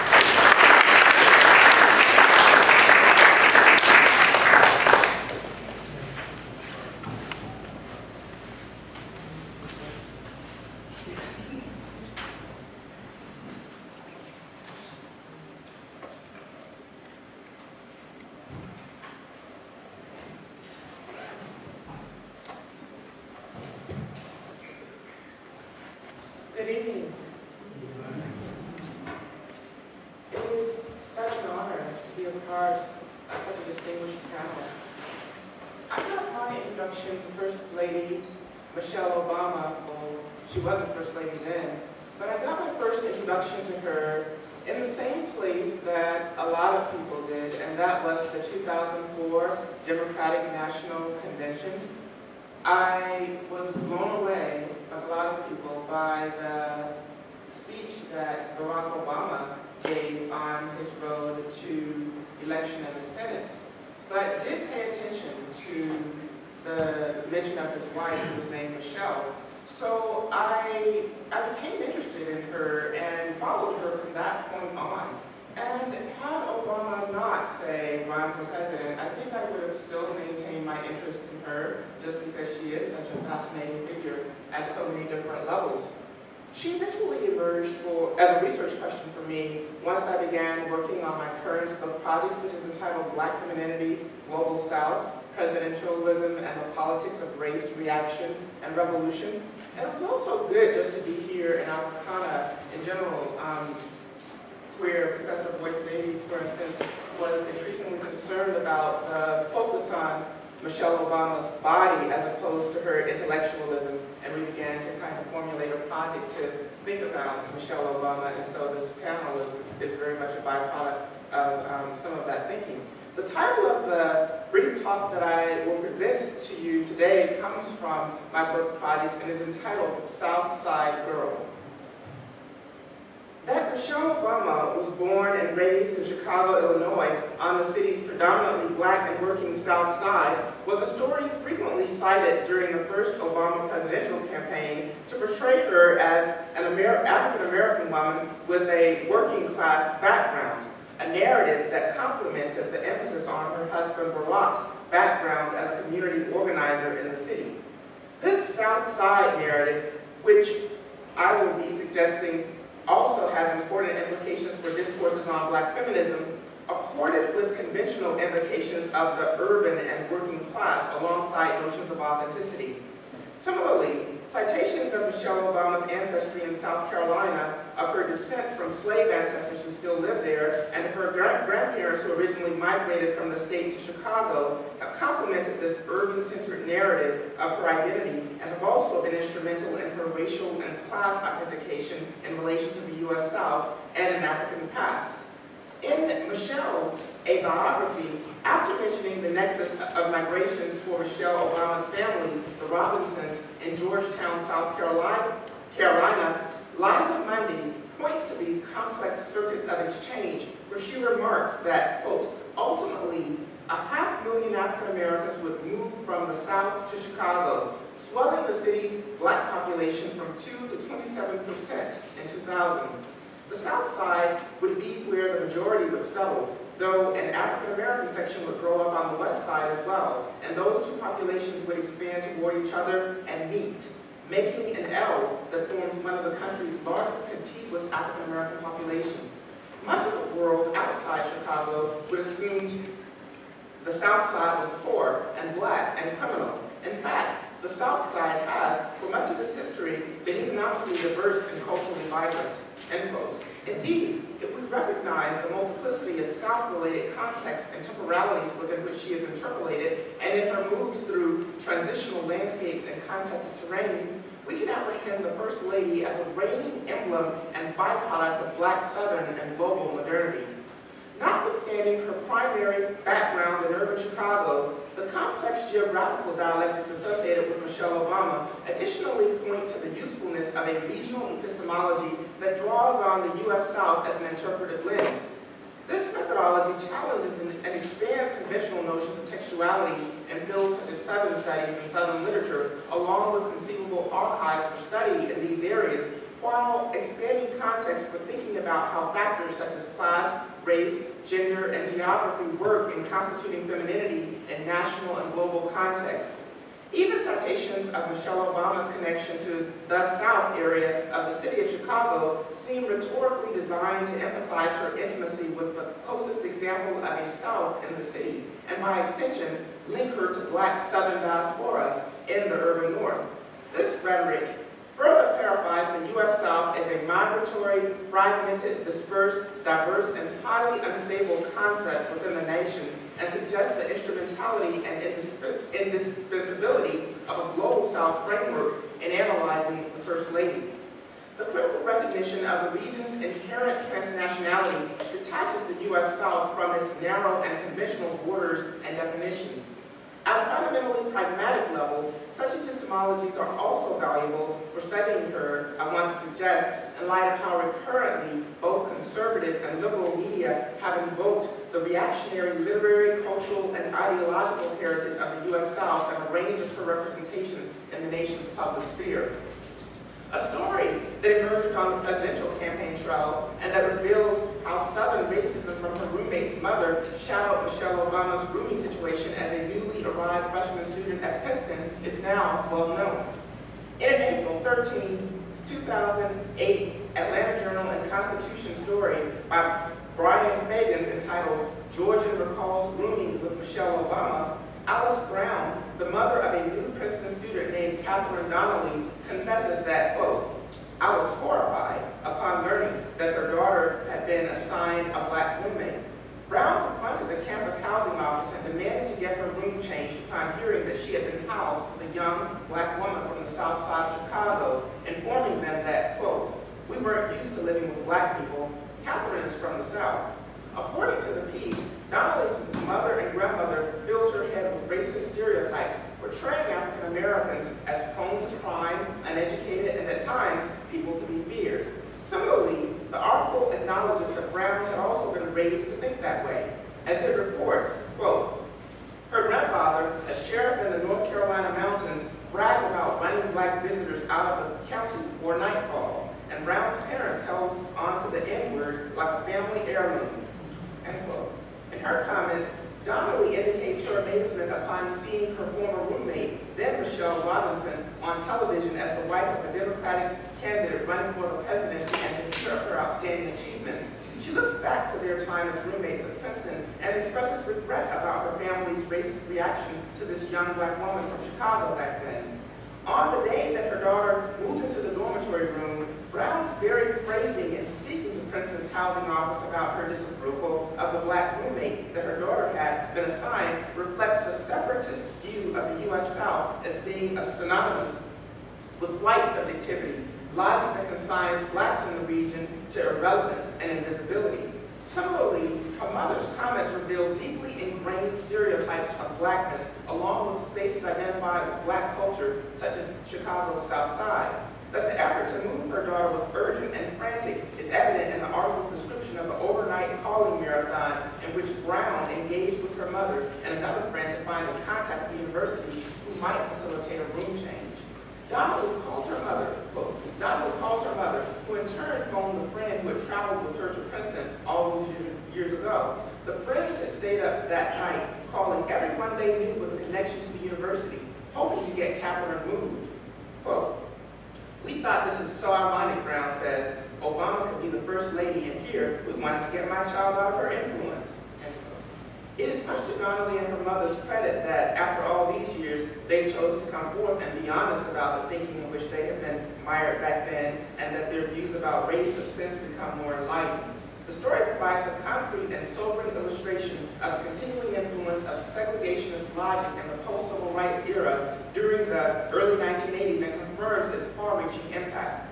Good evening. It is such an honor to be a part of such a distinguished panel. I got my introduction to First Lady Michelle Obama, well, she wasn't First Lady then, but I got my first introduction to her in the same place that a lot of people did, and that was the 2004 Democratic National Convention. I was blown away, like a lot of people, by the speech that Barack Obama gave on his road to election in the Senate, but did pay attention to the wife, who was named Michelle. So I, I became interested in her and followed her from that point on. And had Obama not, say, run for president, I think I would have still maintained my interest in her just because she is such a fascinating figure at so many different levels. She eventually emerged for, as a research question for me once I began working on my current book project, which is entitled Black Femininity, Global South, Presidentialism and the Politics of Race, Reaction, and Revolution. And it was also good just to be here in Africana in general, um, where Professor Boyce Davies, for instance, was increasingly concerned about the focus on Michelle Obama's body as opposed to her intellectualism, and we began to kind of formulate a project to think about Michelle Obama, and so this panel is, is very much a byproduct of um, some of that thinking. The title of the brief talk that I will present to you today comes from my book project and is entitled South Side Girl. That Michelle Obama was born and raised in Chicago, Illinois, on the city's predominantly black and working South Side, was a story frequently cited during the first Obama presidential campaign to portray her as an Amer African-American woman with a working class background, a narrative that complemented the emphasis on her husband Barack's background as a community organizer in the city. This South Side narrative, which I will be suggesting also has important implications for discourses on black feminism, accorded with conventional implications of the urban and working class alongside notions of authenticity. Similarly, Citations of Michelle Obama's ancestry in South Carolina, of her descent from slave ancestors who still live there, and her gra- grandparents who originally migrated from the state to Chicago, have complemented this urban-centered narrative of her identity and have also been instrumental in her racial and class identification in relation to the U.S. South and an African past. In Michelle, a biography, after mentioning the nexus of migrations for Michelle Obama's family, the Robinsons, in Georgetown, South Carolina, Carolina, Liza Mundy points to these complex circuits of exchange where she remarks that, quote, ultimately, a half million African Americans would move from the South to Chicago, swelling the city's black population from 2 to 27 percent in 2000. The South Side would be where the majority would settle, though an African-American section would grow up on the West Side as well, and those two populations would expand toward each other and meet, making an L that forms one of the country's largest contiguous African-American populations. Much of the world outside Chicago would assume the South Side was poor and black and criminal. In fact, the South Side has, for much of its history, been economically diverse and culturally vibrant. End quote. Indeed, if we recognize the multiplicity of South-related contexts and temporalities within which she is interpolated, and in her moves through transitional landscapes and contested terrain, we can apprehend the First Lady as a reigning emblem and byproduct of Black Southern and global modernity. Notwithstanding her primary background in urban Chicago, the complex geographical dialectics associated with Michelle Obama additionally point to the usefulness of a regional epistemology that draws on the U.S. South as an interpretive lens. This methodology challenges and, and expands conventional notions of textuality in fields such Southern studies and Southern literature, along with conceivable archives for study in these areas, while expanding context for thinking about how factors such as class, race, gender, and geography work in constituting femininity in national and global contexts. Even citations of Michelle Obama's connection to the South area of the city of Chicago seem rhetorically designed to emphasize her intimacy with the closest example of a South in the city, and by extension, link her to black Southern diasporas in the urban North. This rhetoric further clarifies the U.S. South as a migratory, fragmented, dispersed, diverse, and highly unstable concept within the nation and suggests the instrumentality and indispensability of a global South framework in analyzing the First Lady. The critical recognition of the region's inherent transnationality detaches the U.S. South from its narrow and conventional borders and definitions. At a fundamentally pragmatic level, such epistemologies are also valuable for studying her, I want to suggest, in light of how recurrently both conservative and liberal media have invoked the reactionary literary, cultural, and ideological heritage of the U.S. South and a range of her representations in the nation's public sphere. A story that emerged on the presidential campaign trail and that reveals how Southern racism from her roommate's mother shadowed Michelle Obama's rooming situation as a newly arrived freshman student at Princeton is now well known. In an April 13, 2008 Atlanta Journal and Constitution story by Brian Feagans entitled Georgian Recalls Rooming with Michelle Obama, Alice Brown, the mother of a new Princeton student named Catherine Donnelly, confesses that, quote, I was horrified upon learning that her daughter had been assigned a black roommate. Brown confronted the campus housing office and demanded to get her room changed upon hearing that she had been housed with a young black woman from the south side of Chicago, informing them that, quote, we weren't used to living with black people. Catherine is from the south. According to the piece, Donnelly's mother and grandmother filled her head with racist stereotypes, portraying African Americans as prone to crime, uneducated, and at times, people to be feared. Similarly, the article acknowledges that Brown had also been raised to think that way, as it reports, quote, her grandfather, a sheriff in the North Carolina mountains, bragged about running black visitors out of the county before nightfall, and Brown's parents held onto the N-word like a family heirloom, end quote. In her comments, Donnelly indicates her amazement upon seeing her former roommate, then Michelle Robinson, on television as the wife of a Democratic candidate running for the presidency and to hear her outstanding achievements. She looks back to their time as roommates at Princeton and expresses regret about her family's racist reaction to this young black woman from Chicago back then. On the day that her daughter moved into the dormitory room, Brown's very phrasing in speaking to Princeton's housing office about her disapproval of the black roommate that her daughter had been assigned reflects a separatist view of the U.S. South as being a synonymous with white subjectivity, logic that consigns blacks in the region to irrelevance and invisibility. Similarly, her mother's comments reveal deeply ingrained stereotypes of blackness, along with spaces identified with black culture, such as Chicago's South Side. That the effort to move her daughter was urgent and frantic is evident in the article's description of an overnight calling marathon in which Brown engaged with her mother and another friend to find a contact at the university who might facilitate a room change. Donnelly calls her mother, Donnelly calls her mother, who in turn phoned the friend who had traveled with her to Princeton all those years, years ago. The friends had stayed up that night, calling everyone they knew with a connection to the university, hoping to get Catherine moved. Quote, we thought this is so ironic, Brown says. Obama could be the first lady in here who wanted to get my child out of her influence. It is much to Donnelly and her mother's credit that after all these years, they chose to come forth and be honest about the thinking in which they had been mired back then, and that their views about race have since become more enlightened. The story provides a concrete and sobering illustration of the continuing influence of segregationist logic in the post-civil rights era during the early 1980s and confirms its far-reaching impact.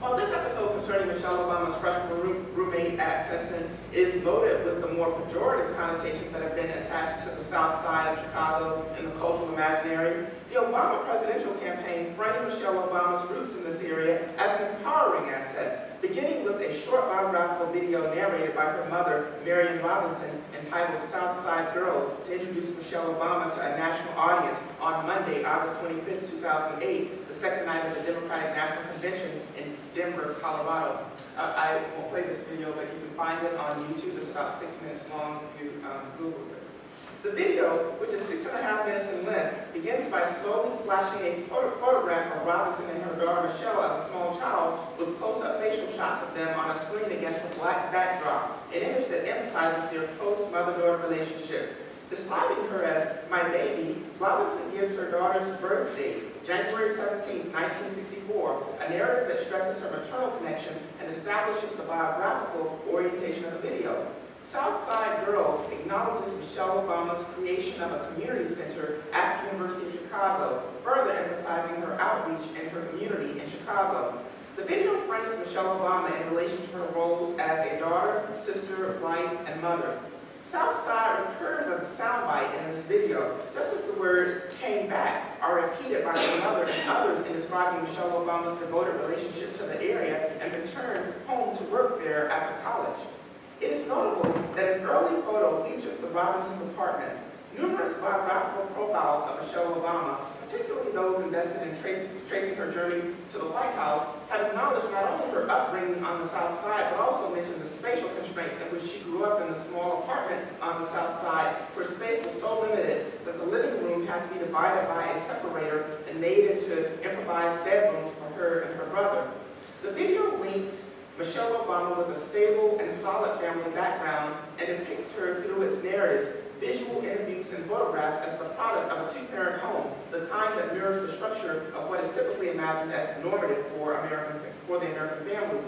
While this episode concerning Michelle Obama's freshman room, roommate at Princeton is loaded with the more pejorative connotations that have been attached to the South Side of Chicago in the cultural imaginary, the Obama presidential campaign framed Michelle Obama's roots in this area as an empowering asset, beginning with a short biographical video narrated by her mother, Marion Robinson, entitled South Side Girl, to introduce Michelle Obama to a national audience on Monday, August 25, 2008, the second night of the Democratic National Convention in Denver, Colorado. Uh, I won't play this video, but you can find it on YouTube. It's about six minutes long if you um, Google it. The video, which is six and a half minutes in length, begins by slowly flashing a photo photograph of Robinson and her daughter Michelle as a small child with close-up facial shots of them on a screen against a black backdrop, an image that emphasizes their close mother-daughter relationship. Describing her as my baby, Robinson gives her daughter's birth date, January 17, 1964, a narrative that stresses her maternal connection and establishes the biographical orientation of the video. Southside Girl acknowledges Michelle Obama's creation of a community center at the University of Chicago, further emphasizing her outreach and her community in Chicago. The video frames Michelle Obama in relation to her roles as a daughter, sister, wife, and mother. Southside recurs as a soundbite in this video, just as the words came back are repeated by her mother and others in describing Michelle Obama's devoted relationship to the area and return home to work there after college. It is notable that an early photo features the Robinsons' apartment. Numerous biographical profiles of Michelle Obama, particularly those invested in trace, tracing her journey to the White House, have acknowledged not only her upbringing on the South Side, but also mentioned the spatial constraints in which she grew up in the small apartment on the South Side, where space was so limited that the living room had to be divided by a separator and made into improvised bedrooms for her and her brother. The video links Michelle Obama with a stable and solid family background and depicts her through its narratives, visual interviews, and photographs as the product of a two-parent home, the kind that mirrors the structure of what is typically imagined as normative for, American, for the American family.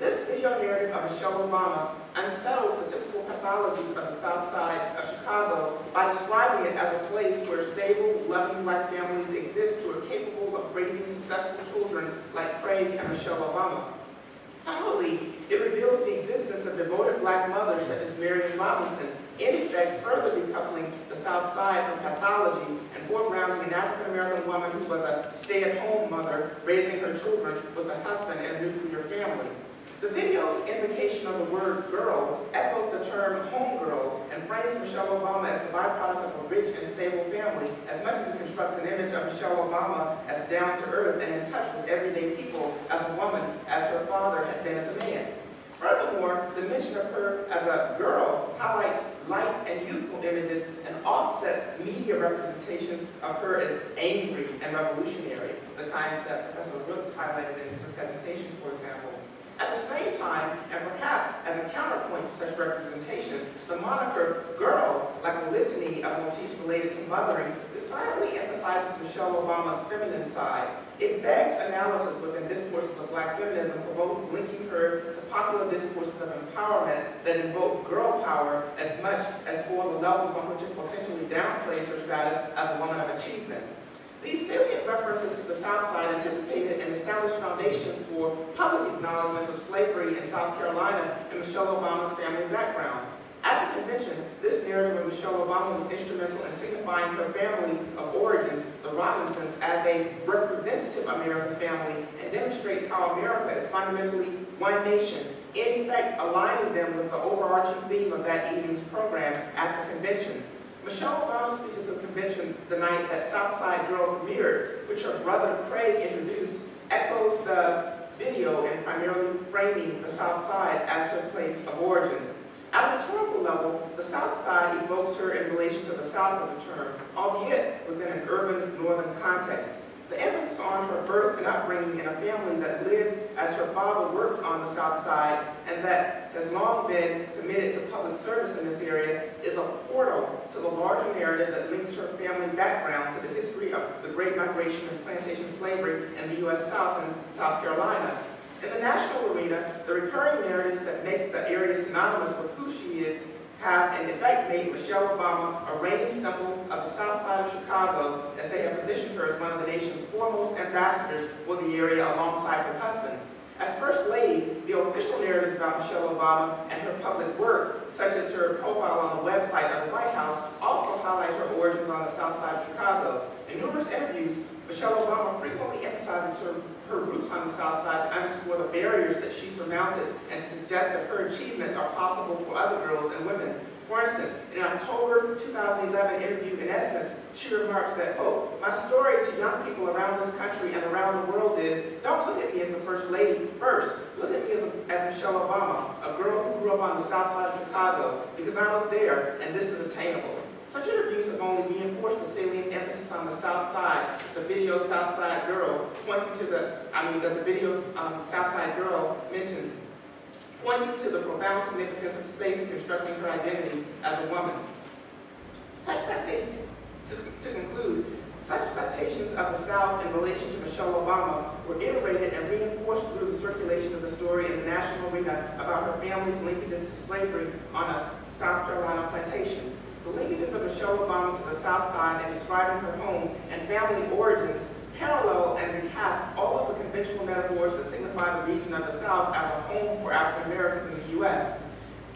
This video narrative of Michelle Obama unsettles the typical pathologies of the South Side of Chicago by describing it as a place where stable, loving black families exist who are capable of raising successful children like Craig and Michelle Obama. Similarly, it reveals the existence of devoted black mothers such as Marion Robinson, in effect further decoupling the South Side from pathology and foregrounding an African-American woman who was a stay-at-home mother raising her children with a husband and a nuclear family. The video's invocation of the word girl echoes the term homegirl and frames Michelle Obama as the byproduct of a rich and stable family as much as it constructs an image of Michelle Obama as down-to-earth and in touch with everyday people as a woman as her father had been as a man. Furthermore, the mention of her as a girl highlights light and youthful images and offsets media representations of her as angry and revolutionary, the kinds that Professor Rooks highlighted in her presentation. At the same time, and perhaps as a counterpoint to such representations, the moniker girl, like a litany of motifs related to mothering, decidedly emphasizes Michelle Obama's feminine side. It begs analysis within discourses of black feminism for both linking her to popular discourses of empowerment that invoke girl power as much as for the levels on which it potentially downplays her status as a woman of achievement. These salient references to the South Side anticipated and established foundations for public acknowledgments of slavery in South Carolina and Michelle Obama's family background. At the convention, this narrative of Michelle Obama was instrumental in signifying her family of origins, the Robinsons, as a representative American family and demonstrates how America is fundamentally one nation, in effect aligning them with the overarching theme of that evening's program at the convention. Michelle Obama's speech at the convention the night that Southside Girl premiered, which her brother Craig introduced, echoes the video and primarily framing the South Side as her place of origin. At a rhetorical level, the South Side evokes her in relation to the South of the term, albeit within an urban northern context. The emphasis on her birth and upbringing in a family that lived as her father worked on the South Side and that has long been committed to public service in this area is a portal to the larger narrative that links her family background to the history of the Great Migration and plantation slavery in the U.S. South and South Carolina in the national arena, the recurring narratives that make the area synonymous with who she is have in effect made Michelle Obama a reigning symbol of the South Side of Chicago as they have positioned her as one of the nation's foremost ambassadors for the area alongside her husband. As First Lady, the official narratives about Michelle Obama and her public work, such as her profile on the website of the White House, also highlight her origins on the South Side of Chicago. In numerous interviews, Michelle Obama frequently emphasizes her, her roots on the South Side to underscore the barriers that she surmounted and suggest that her achievements are possible for other girls and women. For instance, in an October 2011 interview in Essence, she remarks that, quote, my story to young people around this country and around the world is, don't look at me as the First Lady first. Look at me as, as Michelle Obama, a girl who grew up on the South Side of Chicago, because I was there and this is attainable. Such interviews have only reinforced the salient emphasis on the South Side. The video South Side Girl, pointing to the, I mean, the, the video um, South Side Girl mentions, pointing to the profound significance of space in constructing her identity as a woman. Such citations, to, to conclude, such citations of the South in relation to Michelle Obama were iterated and reinforced through the circulation of the story in the national arena about her family's linkages to slavery on a South Carolina plantation. The linkages of Michelle Obama to the South Side and describing her home and family origins parallel and recast all of the conventional metaphors that signify the region of the South as a home for African Americans in the U.S.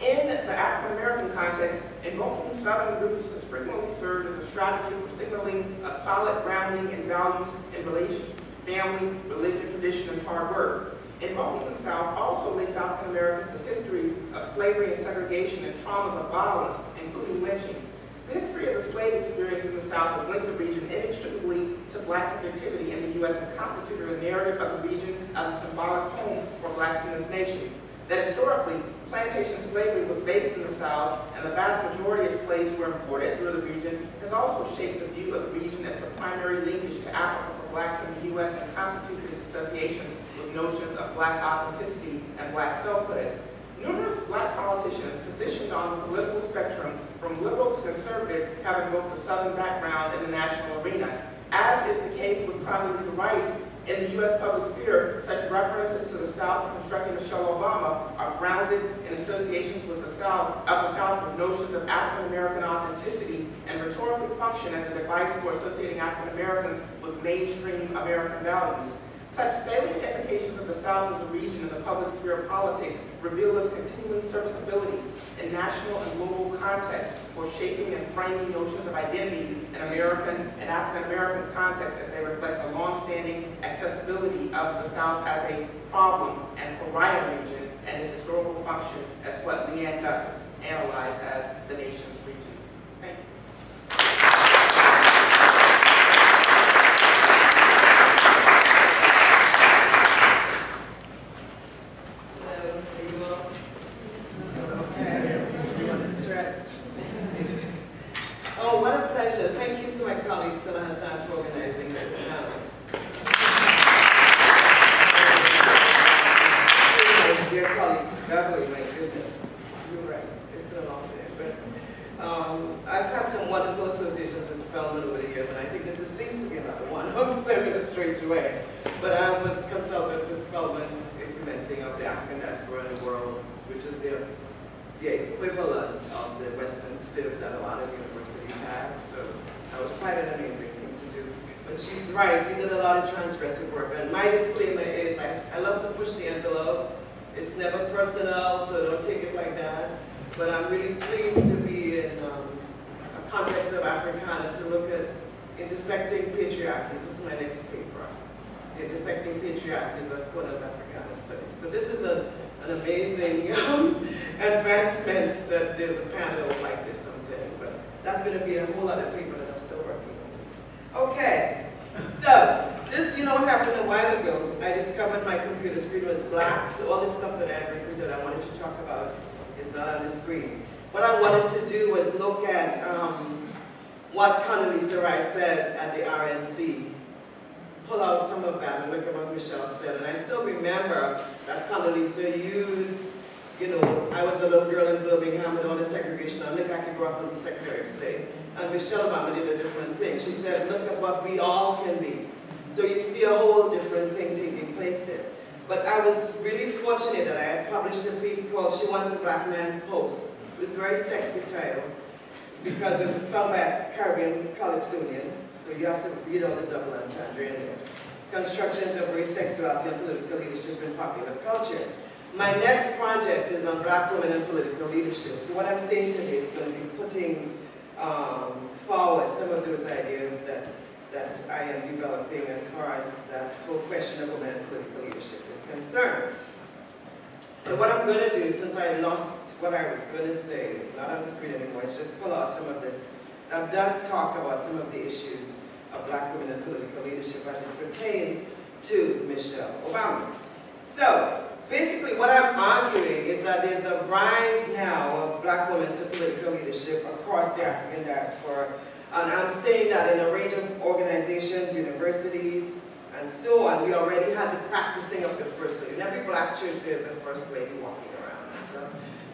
In the African American context, invoking Southern roots has frequently served as a strategy for signaling a solid grounding in values in relationship, family, religion, tradition, and hard work. Invoking the South also links African Americans to histories of slavery and segregation and traumas of violence, including lynching. The history of the slave experience in the South has linked the region inextricably to black subjectivity in the U.S. and constituted a narrative of the region as a symbolic home for blacks in this nation. That historically, plantation slavery was based in the South, and the vast majority of slaves were imported through the region, has also shaped the view of the region as the primary linkage to Africa for blacks in the U.S. and constituted its associations with notions of black authenticity and black selfhood. Numerous black politicians positioned on the political spectrum, from liberal to conservative, having both a Southern background in the national arena. As is the case with Condoleezza Rice, in the U.S. public sphere, such references to the South in constructing Michelle Obama are grounded in associations with the South, of the South with notions of African American authenticity and rhetorically function as a device for associating African Americans with mainstream American values. Such salient implications of the South as a region public sphere of politics reveal its continuing serviceability in national and global contexts for shaping and framing notions of identity in American and African American contexts as they reflect the longstanding accessibility of the South as a problem and pariah region and its historical function as what Leanne Douglas analyzed as the nation's
because it was Caribbean Calypsonian, so you have to read all the double entendre in there. Constructions of race, sexuality, and political leadership in popular culture. My next project is on black women and political leadership. So what I'm saying today is going to be putting um, forward some of those ideas that, that I am developing as far as that whole question of women and political leadership is concerned. So what I'm going to do, since I lost what I was going to say, it's not on the screen anymore, it's just pull out some of this that does talk about some of the issues of black women and political leadership as it pertains to Michelle Obama. So, basically what I'm arguing is that there's a rise now of black women to political leadership across the African diaspora. And I'm saying that in a range of organizations, universities, and so on, we already had the practicing of the First Lady. In every black church, there's a First Lady walking.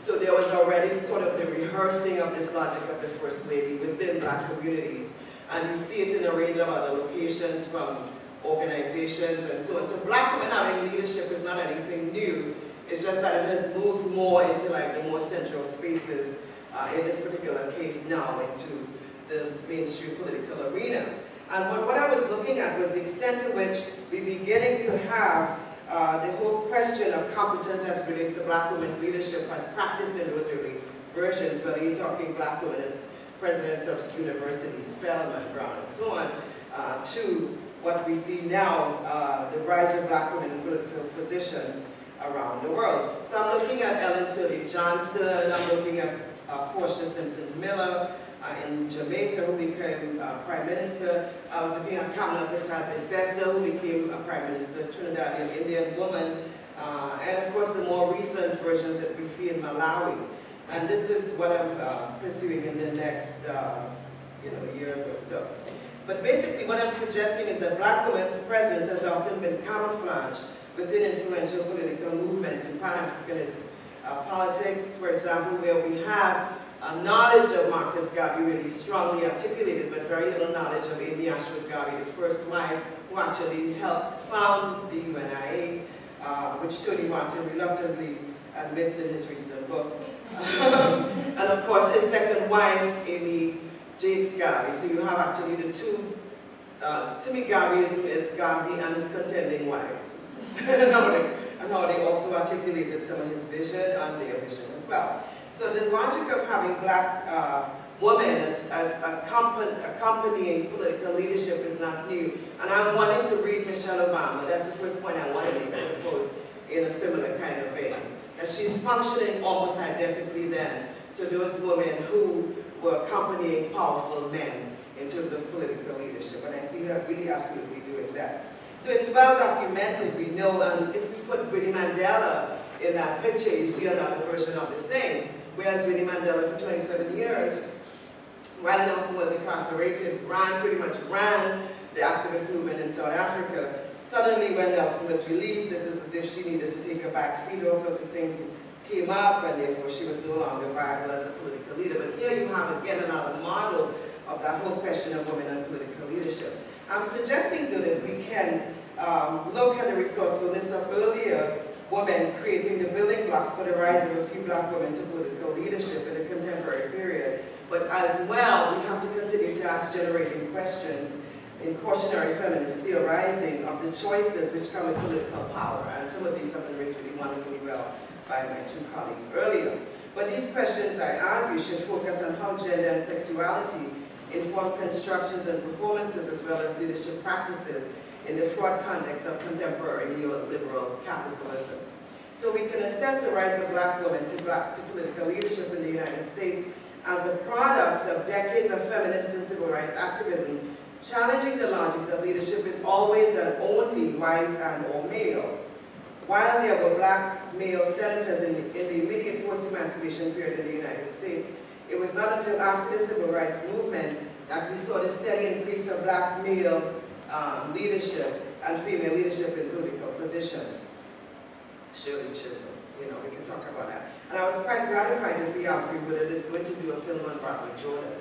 So, there was already sort of the rehearsing of this logic of the First Lady within black communities. And you see it in a range of other locations from organizations and so on. So black women having leadership is not anything new. It's just that it has moved more into like the more central spaces, uh, in this particular case now, into the mainstream political arena. And what, what I was looking at was the extent to which we're beginning to have uh, the whole question of competence as relates to black women's leadership as practiced in those early versions, whether you're talking black women as presidents of universities, Spelman, Brown, and so on, uh, to what we see now, uh, the rise of black women in political positions around the world. So I'm looking at Ellen Sirleaf Johnson, I'm looking at uh, Portia Simpson Miller uh, in Jamaica, who became uh, prime minister. I was looking at Kamala Persad-Bissessar, who became a prime minister, Trinidadian Indian woman, uh, and of course the more recent versions that we see in Malawi. And this is what I'm uh, pursuing in the next uh, you know, years or so. But basically what I'm suggesting is that black women's presence has often been camouflaged within influential political movements in Pan-Africanist uh, politics, for example, where we have a knowledge of Marcus Garvey really strongly articulated, but very little knowledge of Amy Ashwood Garvey, the first wife who actually helped found the UNIA, uh, which Tony Martin reluctantly admits in his recent book. <laughs> and of course, his second wife, Amy Jacques Garvey. So you have actually the two, uh, Timmy Garvey is, is Garvey and his contending wives. <laughs> and, how they, and how they also articulated some of his vision and their vision as well. So the logic of having black uh, women as, as accompany, accompanying political leadership is not new. And I'm wanting to read Michelle Obama. That's the first point I want to make, I suppose, in a similar kind of vein. That she's functioning almost identically then to those women who were accompanying powerful men in terms of political leadership. And I see her really absolutely doing that. So it's well documented, we know, and if we put Winnie Mandela in that picture, you see another version of the same. Whereas Winnie Mandela for 27 years, while Nelson was incarcerated, ran, pretty much ran the activist movement in South Africa. Suddenly when Nelson was released, it was as if she needed to take a back seat, all sorts of things came up, and therefore she was no longer viable as a political leader. But here you have again another model of that whole question of women and political leadership. I'm suggesting, though, that we can um, look at the resourcefulness of earlier women creating the building blocks for the rise of a few black women to political leadership in the contemporary period. But as well, we have to continue to ask generating questions in cautionary feminist theorizing of the choices which come with political power. And some of these have been raised really wonderfully well by my two colleagues earlier. But these questions, I argue, should focus on how gender and sexuality inform constructions and performances as well as leadership practices in the fraught context of contemporary neoliberal capitalism. So we can assess the rise of black women to, black, to political leadership in the United States as the products of decades of feminist and civil rights activism, challenging the logic that leadership is always and only white and or male. While there were black male senators in, in the immediate post-emancipation period in the United States, it was not until after the civil rights movement that we saw the steady increase of black male um, leadership and female leadership in political positions. Shirley Chisholm, you know, we can talk about that. And I was quite gratified to see Alfre Woodard is going to do a film on Barbara Jordan.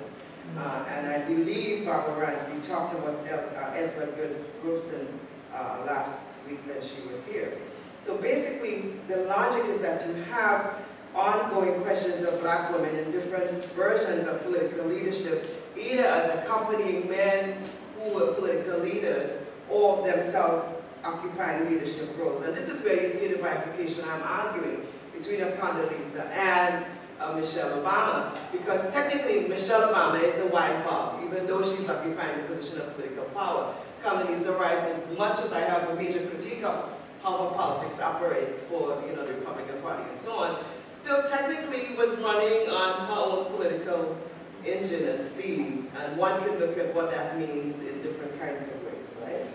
Uh, and I believe Barbara Ransby talked about uh, Eslanda Goode Robeson uh, last week when she was here. So basically, the logic is that you have ongoing questions of black women in different versions of political leadership, either as accompanying men who were political leaders or themselves occupying leadership roles. And this is where you see the bifurcation I'm arguing between a Condoleezza and uh, Michelle Obama, because technically Michelle Obama is the wife of, even though she's occupying the position of political power. Condoleezza Rice, as much as I have a major critique of how her politics operates for you know, the Republican Party and so on, still technically was running on her own political engine and steam, and one can look at what that means in different kinds of ways, right?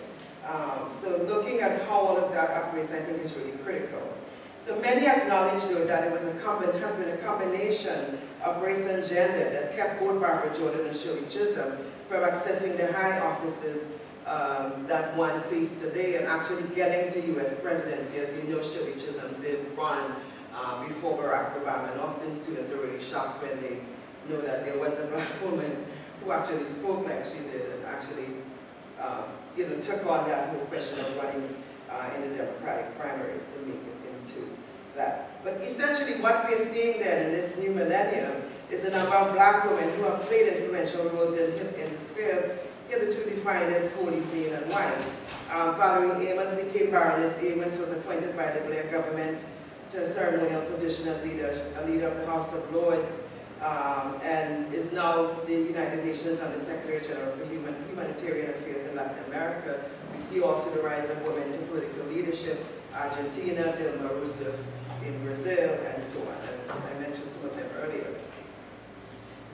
Um, so looking at how all of that operates, I think is really critical. So many acknowledge, though, that it was a has been a combination of race and gender that kept both Barbara Jordan and Shirley Chisholm from accessing the high offices um, that one sees today and actually getting to U.S. presidency. As you know, Shirley Chisholm did run uh, before Barack Obama, and often students are really shocked when they know that there was a black <laughs> woman who actually spoke like she did and actually uh, you know, took on that whole question of running uh, in the Democratic primaries to make it into that. But essentially what we're seeing then in this new millennium is a number of black women who have played influential roles in, in the spheres hitherto defined as holy, clean, and white. Um, Valerie Amos became Baroness, Amos was appointed by the Blair government to a ceremonial position as leader, a leader of the House of Lords um, and is now the United Nations Under Secretary General for Human, Humanitarian Affairs in Latin America. We see also the rise of women to political leadership, Argentina, Dilma Rousseff in Brazil, and so on. I mentioned some of them earlier.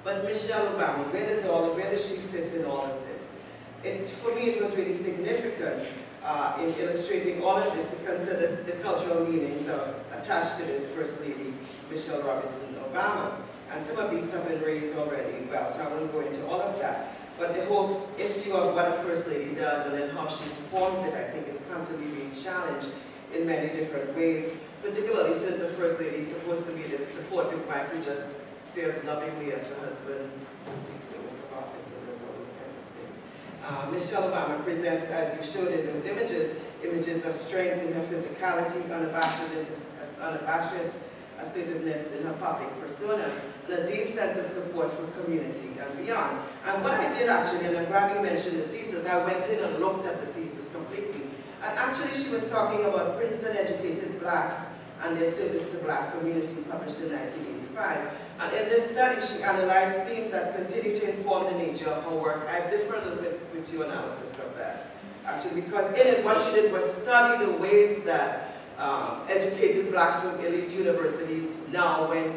But Michelle Obama, where does all, where does she fit in all of this? It, for me, it was really significant uh, in illustrating all of this to consider the cultural meanings of, attached to this First Lady, Michelle Robinson Obama. And some of these have been raised already well, so I won't go into all of that. But the whole issue of what a First Lady does and then how she performs it, I think, is constantly being challenged in many different ways, particularly since a First Lady is supposed to be the supportive wife who just stares lovingly as her husband. Uh, Michelle Obama presents, as you showed in those images, images of strength in her physicality, unabashed, unabashed assertiveness in her public persona, and a deep sense of support for community and beyond. And what I did actually, and I'm glad you mentioned the pieces, I went in and looked at the pieces completely. And actually she was talking about Princeton-educated blacks and their service to black community published in 1985. And in this study, she analyzed themes that continue to inform the nature of her work. I differ a little bit with your analysis of that, actually, because in it, what she did was study the ways that um, educated blacks from elite universities now went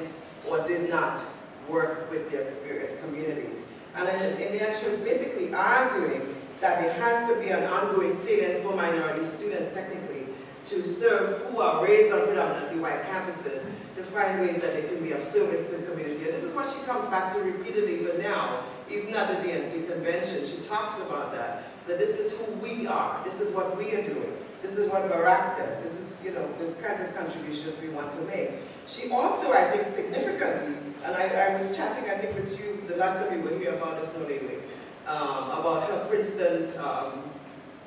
or did not work with their various communities. And in the end, she was basically arguing that there has to be an ongoing salience for minority students, technically, to serve who are raised on predominantly white campuses, to find ways that they can be of service to the community. And this is what she comes back to repeatedly even now, even at the DNC convention. She talks about that, that this is who we are, this is what we are doing. This is what Barack does. This is, you know, the kinds of contributions we want to make. She also, I think, significantly, and I, I was chatting, I think, with you the last time we were here about this Snow Lady, um, about her Princeton um,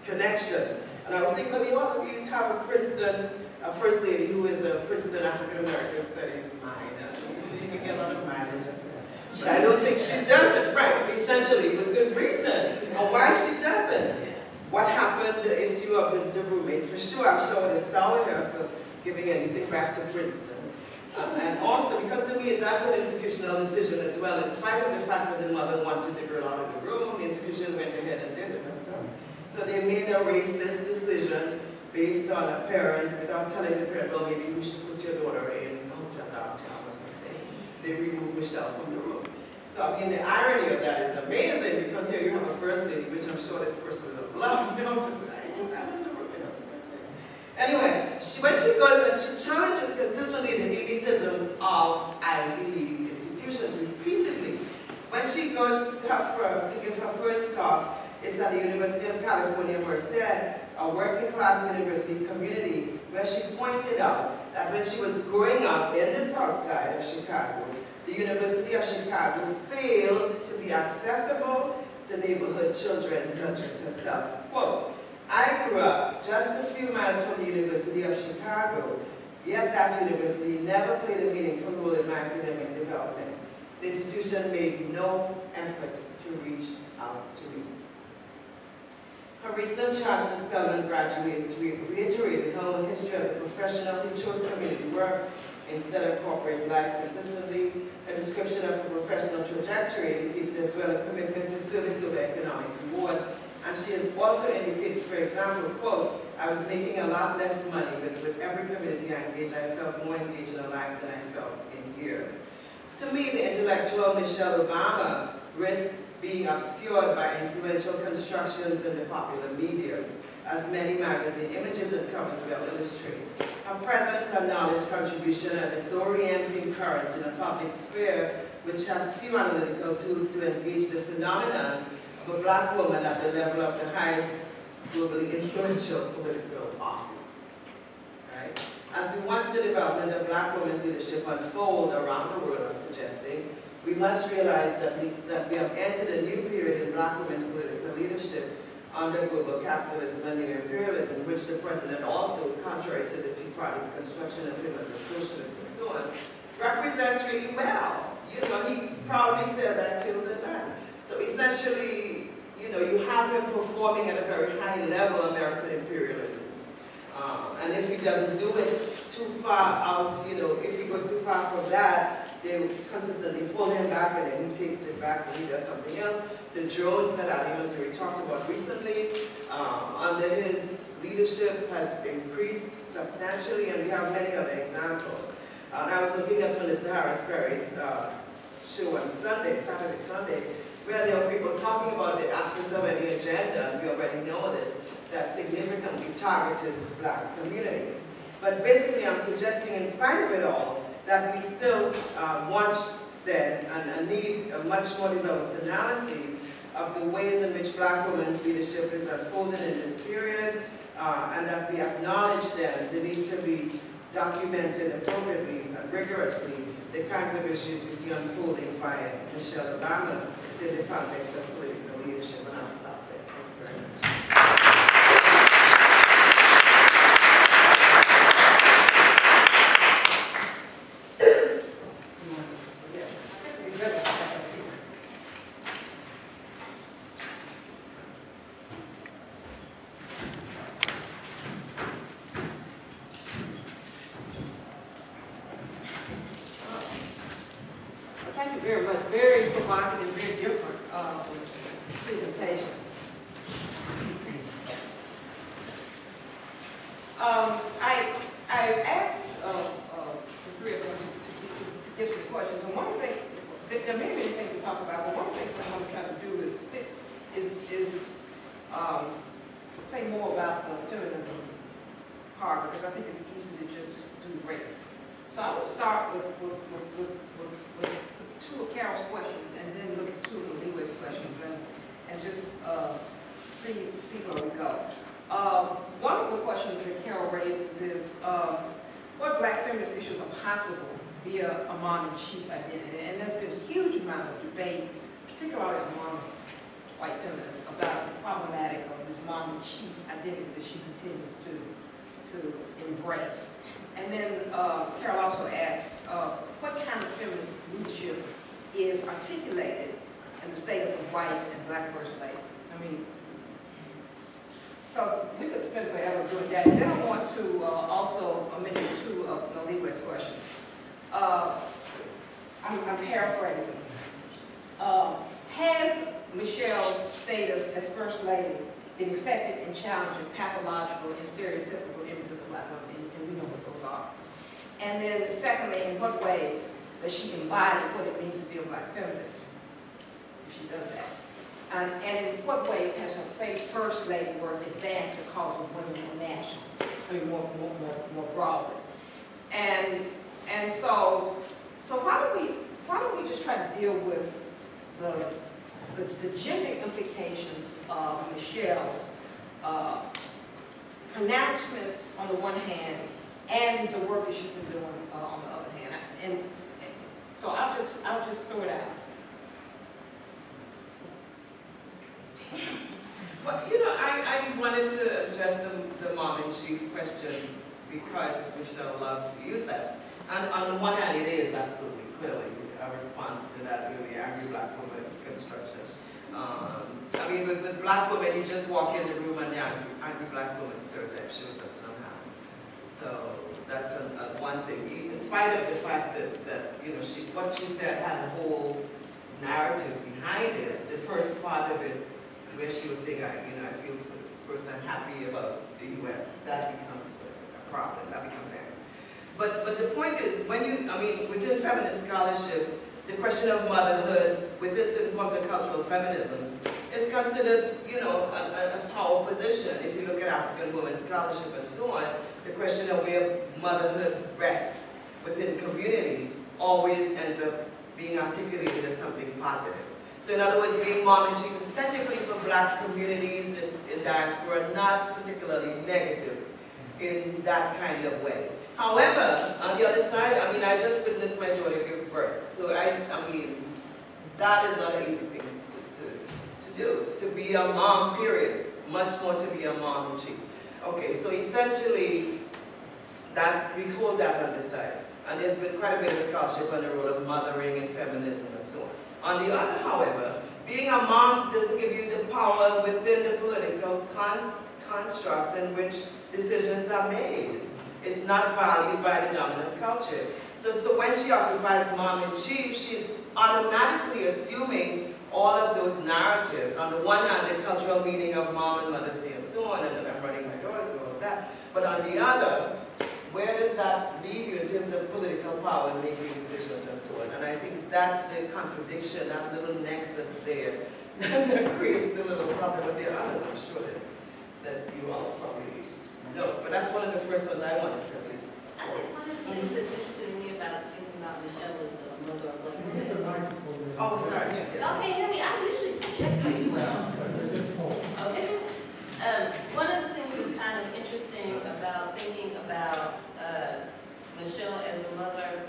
connection. And I was saying, well, the all of you have a Princeton, a first lady who is a Princeton African American Studies minor. So you can get a lot of mileage of. But I don't think she does it, right, essentially, with good reason. Or why she doesn't. What happened is you have been the roommate, for sure, I'm sure it soured her for giving anything back to Princeton. Um, and also, because to me, that's an institutional decision as well, in spite of the fact that the mother wanted the girl out of the room, the institution went ahead and did it themselves. So they made a racist decision based on a parent, without telling the parent, well, maybe we should put your daughter in hotel downtown or something. They removed Michelle from the room. So I mean, the irony of that is amazing because here you have a first lady, which I'm sure this person would have loved, you know, to say, "Oh, that was the room, you know, the first lady." Anyway, she, when she goes and she challenges consistently the elitism of Ivy League institutions repeatedly. When she goes to, have, to give her first talk, it's at the University of California, Merced, a working class university community, where she pointed out that when she was growing up in the south side of Chicago, the University of Chicago failed to be accessible to neighborhood children such as herself. Quote, I grew up just a few miles from the University of Chicago, yet that university never played a meaningful role in my academic development. The institution made no effort to reach out to me. Her recent charge to Spelman graduates re reiterated her own history as a professional who chose community work instead of corporate life consistently. A description of her professional trajectory indicated as well a commitment to service over economic reward. And she has also indicated, for example, quote, I was making a lot less money, but with every community I engaged, I felt more engaged in life than I felt in years. To me, the intellectual Michelle Obama risks being obscured by influential constructions in the popular media, as many magazine images and covers well illustrate. Her presence and knowledge contribution are disorienting currents in a public sphere which has few analytical tools to engage the phenomenon of a black woman at the level of the highest globally influential political office. Right? As we watch the development of black women's leadership unfold around the world, I'm suggesting, we must realize that we, that we have entered a new period in black women's political leadership under global capitalism and imperialism, which the president also, contrary to the Tea Party's construction of him as a socialist and so on, represents really well. You know, he proudly says, I killed a man. So essentially, you know, you have him performing at a very high level American imperialism. Um, and if he doesn't do it too far out, you know, if he goes too far from that, they consistently pull him back and then he takes it back and he does something else. The drones that Ali Mazrui talked about recently, um, under his leadership has increased substantially and we have many other examples. Uh, and I was looking at Melissa Harris Perry's uh, show on Sunday, Saturday, Sunday, where there were people talking about the absence of any agenda, and we already know this, that significantly targeted the black community. But basically I'm suggesting in spite of it all, that we still uh, want then and, and need a much more developed analysis of the ways in which black women's leadership is unfolding in this period, uh, and that we acknowledge then the need to be documented appropriately and rigorously the kinds of issues we see unfolding by Michelle Obama in the context of
deal with the, the, the gender implications of Michelle's uh, pronouncements on the one hand and the work that she's been doing uh, on the other hand. And, and so I'll just, I'll just throw it out.
Well, you know, I, I wanted to address the, the mom-in-chief question because Michelle loves to use that. And on the one hand, it is absolutely clearly response to that really angry black woman construction. Um, I mean, with, with black women, you just walk in the room and the angry, angry black woman stereotype shows up somehow. So that's a, a one thing. In spite of the fact that, that you know, she, what she said had a whole narrative behind it, the first part of it where she was saying, I, you know, I feel first I'm happy about the U.S., that becomes a problem, that becomes angry. But, but the point is, when you, I mean, within feminist scholarship, the question of motherhood, within certain forms of cultural feminism, is considered, you know, a, a power position. If you look at African women's scholarship and so on, the question of where motherhood rests within community always ends up being articulated as something positive. So in other words, being mom and chief is technically for black communities in, in diaspora not particularly negative in that kind of way. However, on the other side, I mean, I just witnessed my daughter give birth. So I, I mean, that is not an easy thing to, to, to do, to be a mom, period. Much more to be a mom and chief. Okay, so essentially, that's, we hold that on the side. And there's been quite a bit of scholarship on the role of mothering and feminism and so on. On the other, however, being a mom doesn't give you the power within the political constructs in which decisions are made. It's not valued by the dominant culture. So, so when she occupies mom in chief, she's automatically assuming all of those narratives. On the one hand, the cultural meaning of mom and Mother's Day and so on, and I'm running my doors and all of that. But on the other, where does that leave you in terms of political power and making decisions and so on? And I think that's the contradiction, that little nexus there <laughs> that creates the little problem. But there are others, I'm sure, that, that you all probably know. But that's one of the first ones I wanted to at least.
I think one of the things that's interesting to me about thinking about Michelle as a mother of black women is
Oh, sorry.
Okay, hear me, I usually project pretty well. Okay. Um, one of the things that's kind of interesting about thinking about uh, Michelle as a mother.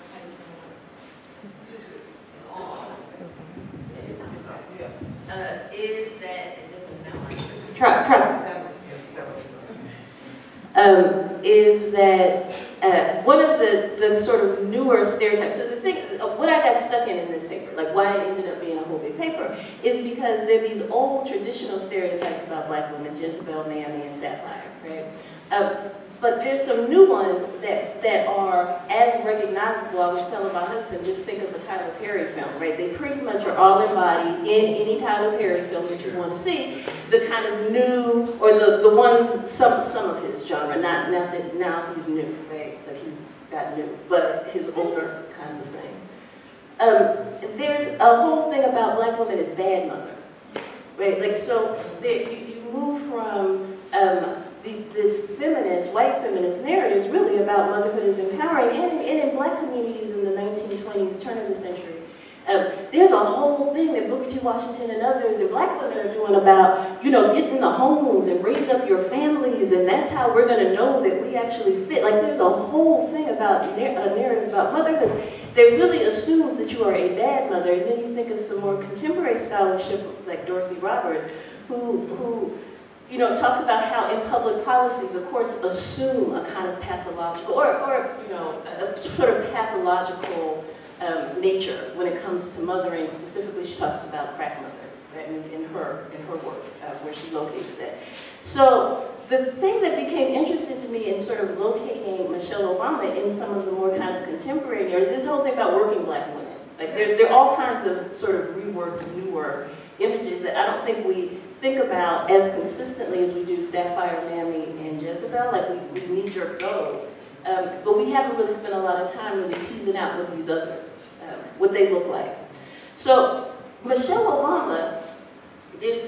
Uh, is that, it doesn't sound like it. Try, try. Um, is that uh, one of the, the sort of newer stereotypes, so the thing, what I got stuck in in this paper, like why it ended up being a whole big paper, is because there are these old traditional stereotypes about black women, Jezebel, Mammy, and Sapphire, right? Um, but there's some new ones that, that are as recognizable. I was telling my husband, just think of a Tyler Perry film, right? They pretty much are all embodied in any Tyler Perry film that you want to see. The kind of new, or the, the ones, some, some of his genre, not, not that now he's new, right? Like he's got new, but his older kinds of things. Um, there's a whole thing about black women as bad mothers, right? Like, so they, you, you move from um, the, this feminist, white feminist narrative is really about motherhood is empowering, and, and in black communities in the 1920s, turn of the century, Um, there's a whole thing that Booker T. Washington and others and black women are doing about, you know, getting the homes and raise up your families, and that's how we're going to know that we actually fit. Like, there's a whole thing about a narrative about motherhood that really assumes that you are a bad mother, and then you think of some more contemporary scholarship like Dorothy Roberts, who, who you know, talks about how in public policy the courts assume a kind of pathological, or, or you know, a sort of pathological um, nature when it comes to mothering. Specifically, she talks about crack mothers in, in her in her work, uh, where she locates that. So the thing that became interesting to me in sort of locating Michelle Obama in some of the more kind of contemporary areas, this whole thing about working black women. Like there, there are all kinds of sort of reworked, newer images that I don't think we think about as consistently as we do Sapphire Mammy and Jezebel, like we, we knee-jerk those. Um, but we haven't really spent a lot of time really teasing out what these others, um, what they look like. So Michelle Obama,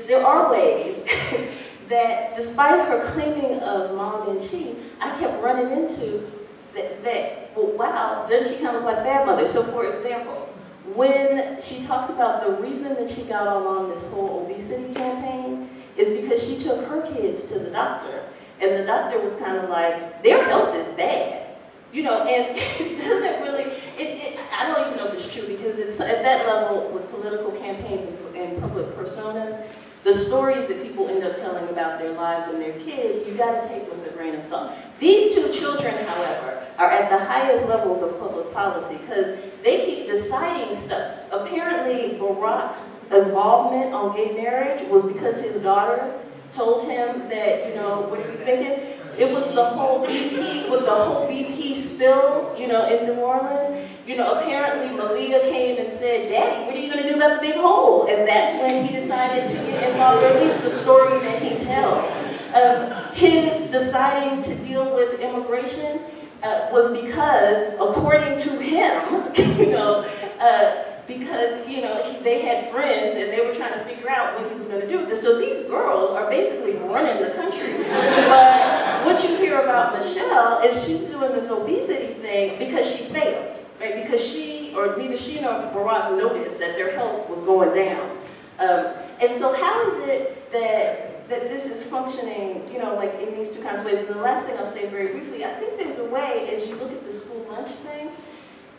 there are ways <laughs> that despite her claiming of mom and she, I kept running into that, that well, wow, doesn't she kind of look like bad mother? So for example, when she talks about the reason that she got all on this whole obesity campaign is because she took her kids to the doctor and the doctor was kind of like, their health is bad. You know, and <laughs> it doesn't really, it, it, I don't even know if it's true because it's at that level with political campaigns and, and public personas, the stories that people end up telling about their lives and their kids, you got to take with a grain of salt. These two children, however, are at the highest levels of public policy because they keep deciding stuff. Apparently, Barack's involvement on gay marriage was because his daughters told him that, you know, what are you thinking? It was the whole BP, with the whole BP spill, you know, in New Orleans. You know, apparently Malia came and said, Daddy, what are you going to do about the big hole? And that's when he decided to get involved, or at least the story that he tells. Um, his deciding to deal with immigration uh, was because, according to him, <laughs> you know, uh, because, you know, he, they had friends and they were trying to figure out what he was going to do with this. So these girls are basically running the country. <laughs> but what you hear about Michelle is she's doing this obesity thing because she failed, right? Because she, or neither she nor Barack noticed that their health was going down. Um, and so how is it that that this is functioning, you know, like in these two kinds of ways. And the last thing I'll say very briefly, I think there's a way, as you look at the school lunch thing,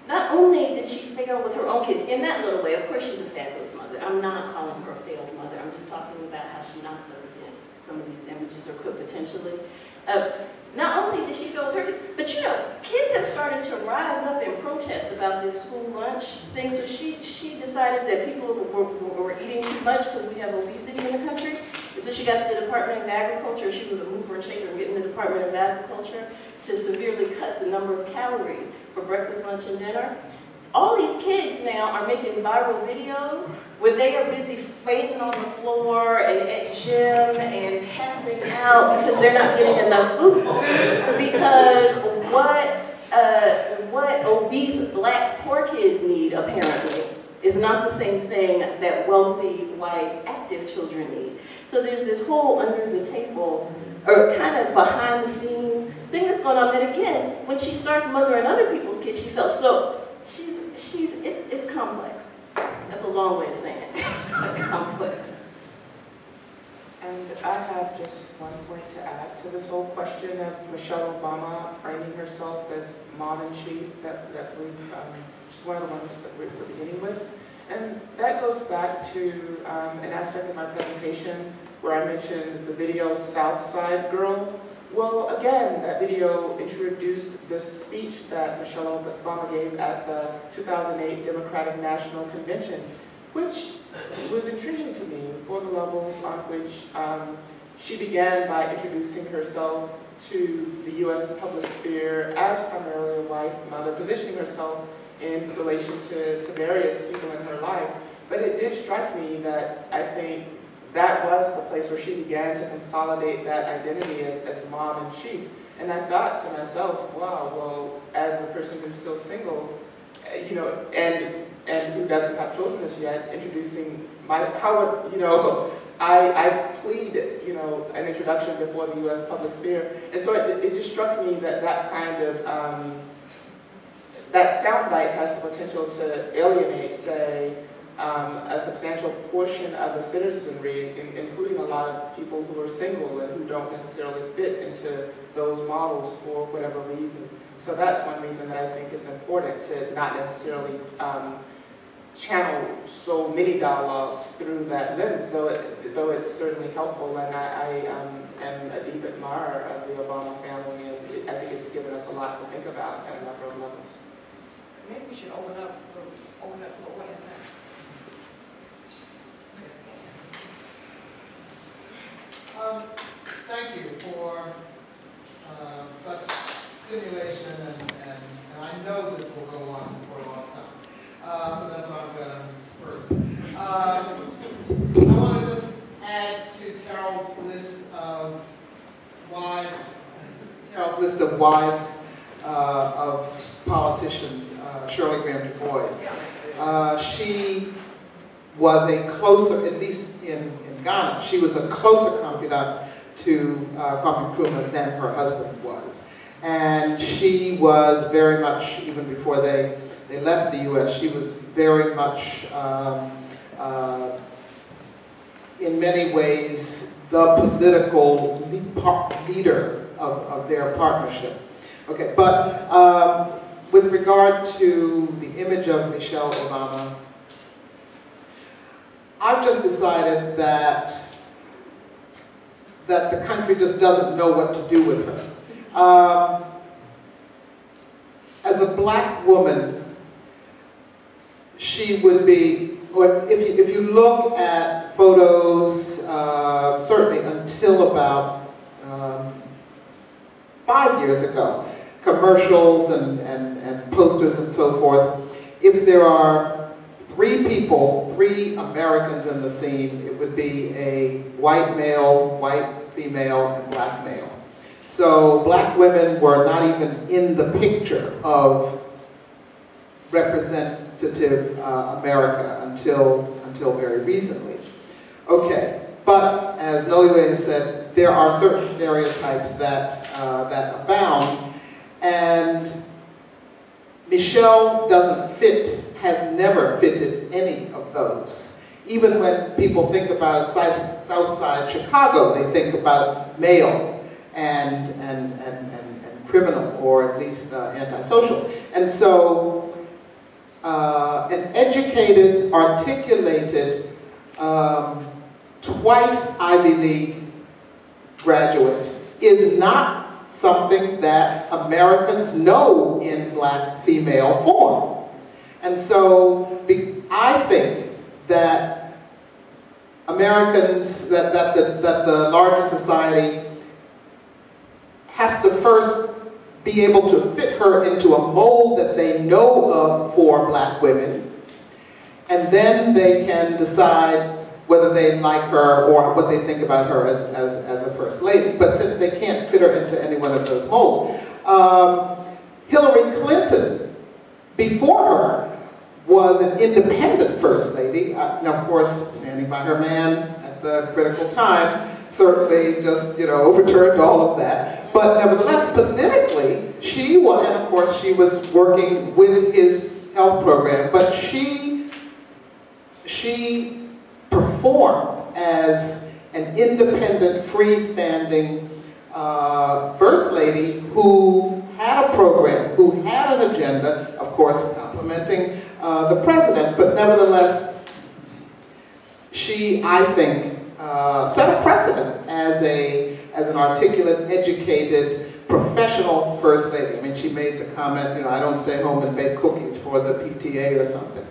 not only did she fail with her own kids, in that little way, of course she's a fabulous mother. I'm not calling her a failed mother. I'm just talking about how she knocks up against some of these images or could potentially. Uh, not only did she fail with her kids, but you know, kids have started to rise up and protest about this school lunch thing. So she, she decided that people were, were eating too much because we have obesity in the country. And so she got the Department of Agriculture. She was a mover and shaker getting the Department of Agriculture to severely cut the number of calories for breakfast, lunch, and dinner. All these kids now are making viral videos where they are busy fainting on the floor and at gym and passing out because they're not getting enough food. Because what, uh, what obese black poor kids need, apparently, is not the same thing that wealthy, white, active children need. So there's this whole under the table, or kind of behind the scenes thing that's going on. Then again, when she starts mothering other people's kids, she felt so. She's she's it's, it's complex. That's a long way of saying it. <laughs> It's complex.
And I have just one point to add to this whole question of Michelle Obama framing herself as mom in chief that, that we um, she's one of the ones that we're, we're beginning with. And that goes back to um, an aspect of my presentation where I mentioned the video South Side Girl, well, again, that video introduced this speech that Michelle Obama gave at the 2008 Democratic National Convention, which was intriguing to me for the levels on which um, she began by introducing herself to the U.S. public sphere as primarily a wife, mother, positioning herself in relation to, to various people in her life. But it did strike me that I think that was the place where she began to consolidate that identity as, as mom and chief. And I thought to myself, wow, well, as a person who's still single, eh, you know, and and who doesn't have children as yet, introducing my, how would, you know, <laughs> I, I plead, you know, an introduction before the U.S. public sphere. And so it, it just struck me that that kind of, um, that soundbite has the potential to alienate, say, um, a substantial portion of the citizenry, in- including a lot of people who are single and who don't necessarily fit into those models for whatever reason. So that's one reason that I think it's important to not necessarily um, channel so many dialogues through that lens, though it, though it's certainly helpful, and I, I um, am a deep admirer of the Obama family, and it- I think it's given us a lot to think about at a number of levels.
Maybe we should open up, open up for what is that?
Um, Thank you for um, such stimulation, and, and and I know this will go on for a long time. Uh, So that's why I'm going to first. Um, I want to just add to Carole's list of wives, Carole's list of wives uh, of politicians, uh, Shirley Graham Du Bois. Uh, She was a closer, at least in, in Ghana, she was a closer confidant to uh, Kwame Nkrumah than her husband was. And she was very much, even before they, they left the U.S., she was very much, um, uh, in many ways, the political le- leader of, of their partnership. Okay, but um, with regard to the image of Michelle Obama, I've just decided that that the country just doesn't know what to do with her. Um, as a black woman, she would be, if you, if you look at photos, uh, certainly until about um, five years ago, commercials and, and, and posters and so forth, if there are three people, three Americans in the scene, it would be a white male, white female, and black male. So black women were not even in the picture of representative uh, America until, until very recently. Okay, but as Noliwe has said, there are certain stereotypes that, uh, that abound, and Michelle doesn't fit, has never fitted any of those. Even when people think about South, Side Chicago, they think about male and, and, and, and, and criminal, or at least uh, antisocial. And so, uh, an educated, articulated, um, twice Ivy League graduate is not something that Americans know in black female form. And so I think that Americans, that, that, the, that the larger society has to first be able to fit her into a mold that they know of for black women, and then they can decide whether they like her or what they think about her as, as, as a first lady. But since they can't fit her into any one of those molds, um, Hillary Clinton, before her, was an independent first lady, uh, and of course, standing by her man at the critical time, certainly just, you know, overturned all of that. But nevertheless, politically, she was, and of course, she was working with his health program, but she, she performed as an independent, freestanding uh, first lady who had a program, who had an agenda, of course, complementing uh, the president, but nevertheless, she, I think, uh, set a precedent as a as an articulate, educated, professional first lady. I mean, she made the comment, you know, I don't stay home and bake cookies for the PTA or something.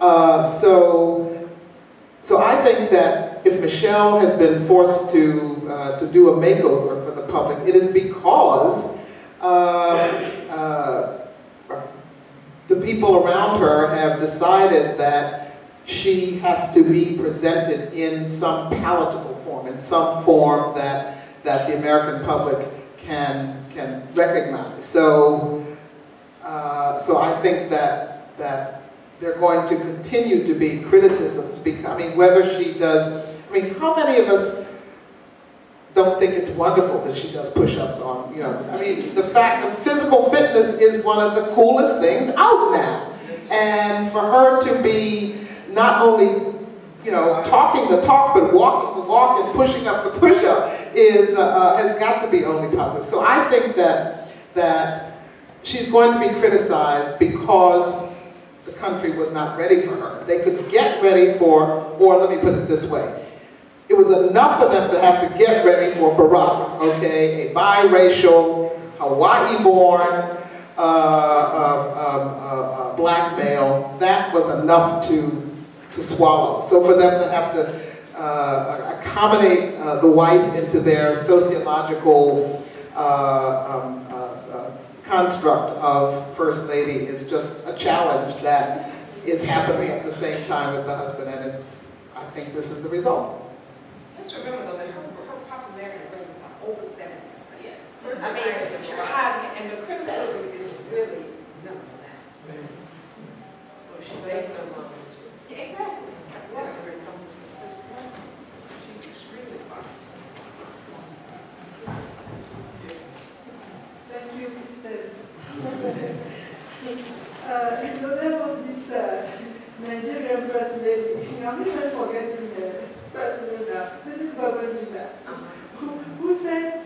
Uh, so, so I think that if Michelle has been forced to uh, to do a makeover for the public, it is because the people around her have decided that she has to be presented in some palatable form, in some form that, that the American public can, can recognize. So, uh, so I think that, that there are going to continue to be criticisms, I mean, whether she does, I mean, how many of us don't think it's wonderful that she does push-ups on, you know, I mean, the fact of physical fitness is one of the coolest things out now. And for her to be not only, you know, talking the talk, but walking the walk and pushing up the push-up is, uh, uh, has got to be only positive. So I think that, that she's going to be criticized because the country was not ready for her. They could get ready for, or let me put it this way, it was enough for them to have to get ready for Barack, okay? A biracial, Hawaii-born, uh, uh, uh, uh, black male. That was enough to, to swallow. So for them to have to uh, accommodate uh, the wife into their sociological um, construct of First Lady is just a challenge that is happening at the same time with the husband, and it's, I think this is the result.
Let's remember though, that her, her popularity ratings are over seventy percent.
Yeah.
I mean, her and the criticism is really none of that.
So she made some, um,
Exactly.
that's very comfortable.
She's extremely smart.
Thank you, sisters. <laughs> uh, in the name of this uh, Nigerian first lady, I'm even forgetting the lady. This is Babangida, who, who said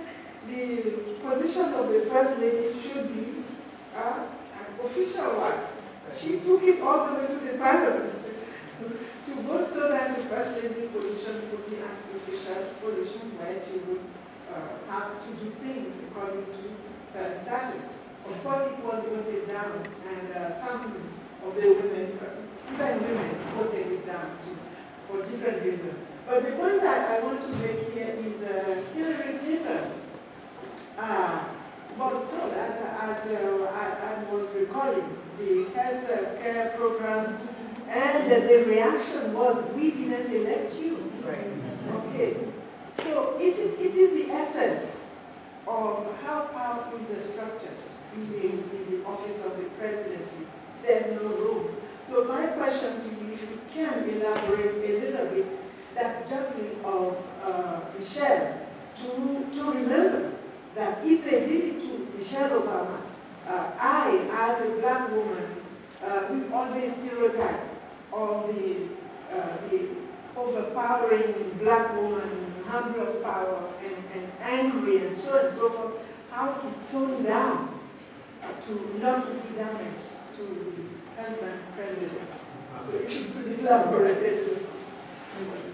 the position of the first lady should be uh, an official one. She took it all the way to the parliament <laughs> to vote so that the first lady's position would be an official position where she would uh, have to do things according to uh, status. Of course, it was voted down, and uh, some of the women, uh, even women, voted it down too, for different reasons. But the point that I want to make here is uh, Hillary Clinton uh, was told, as, as uh, I, I was recalling, the health care program, and the reaction was, we didn't elect you.
Right.
Okay, so it is, it is the essence of how power is structured in the, in the office of the presidency. There's no room. So my question to you, if you can elaborate a little bit, that juggling of uh, Michelle, to, to remember that if they did it to Michelle Obama, uh, I, as a black woman, uh, with all these stereotypes of the, uh, the overpowering black woman, hungry of power, and, and angry, and so on and so forth, how to tone down, uh, to not to do damage to the husband president. So you could elaborate a little.
So,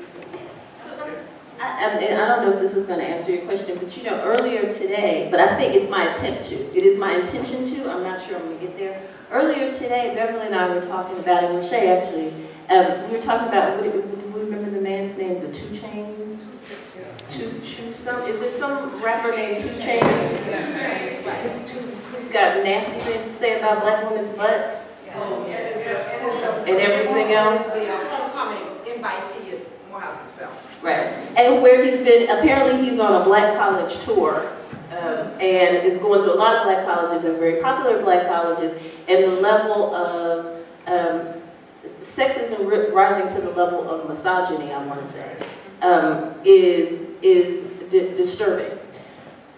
I, I, don't know if this is going to answer your question, but you know, earlier today, but I think it's my attempt to. It is my intention to. I'm not sure I'm going to get there. Earlier today, Beverly and I were talking about, and Riché actually, um, we were talking about, do we remember the man's name, the 2 Chainz? Two, two, some, is this some rapper named 2 Chainz? Two, two, who's got nasty things to say about black women's butts and everything else?
The homecoming invitee at Morehouse Spelman.
Right, and where he's been, apparently he's on a black college tour, um, and is going to a lot of black colleges and very popular black colleges, and the level of um, sexism rising to the level of misogyny, I want to say, um, is is di- disturbing.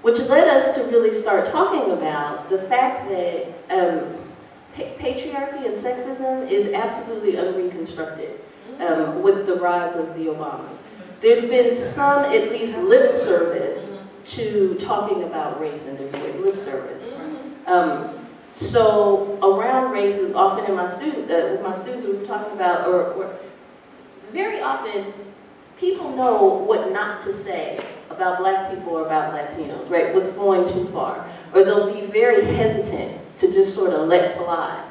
Which led us to really start talking about the fact that um, pa- patriarchy and sexism is absolutely unreconstructed um, with the rise of the Obamas. There's been some, at least, lip service to talking about race in different ways, lip service. Um, so around race, often in my student, uh, with my students, we were talking about, or, or very often, people know what not to say about black people or about Latinos, right? What's going too far. Or they'll be very hesitant to just sort of let fly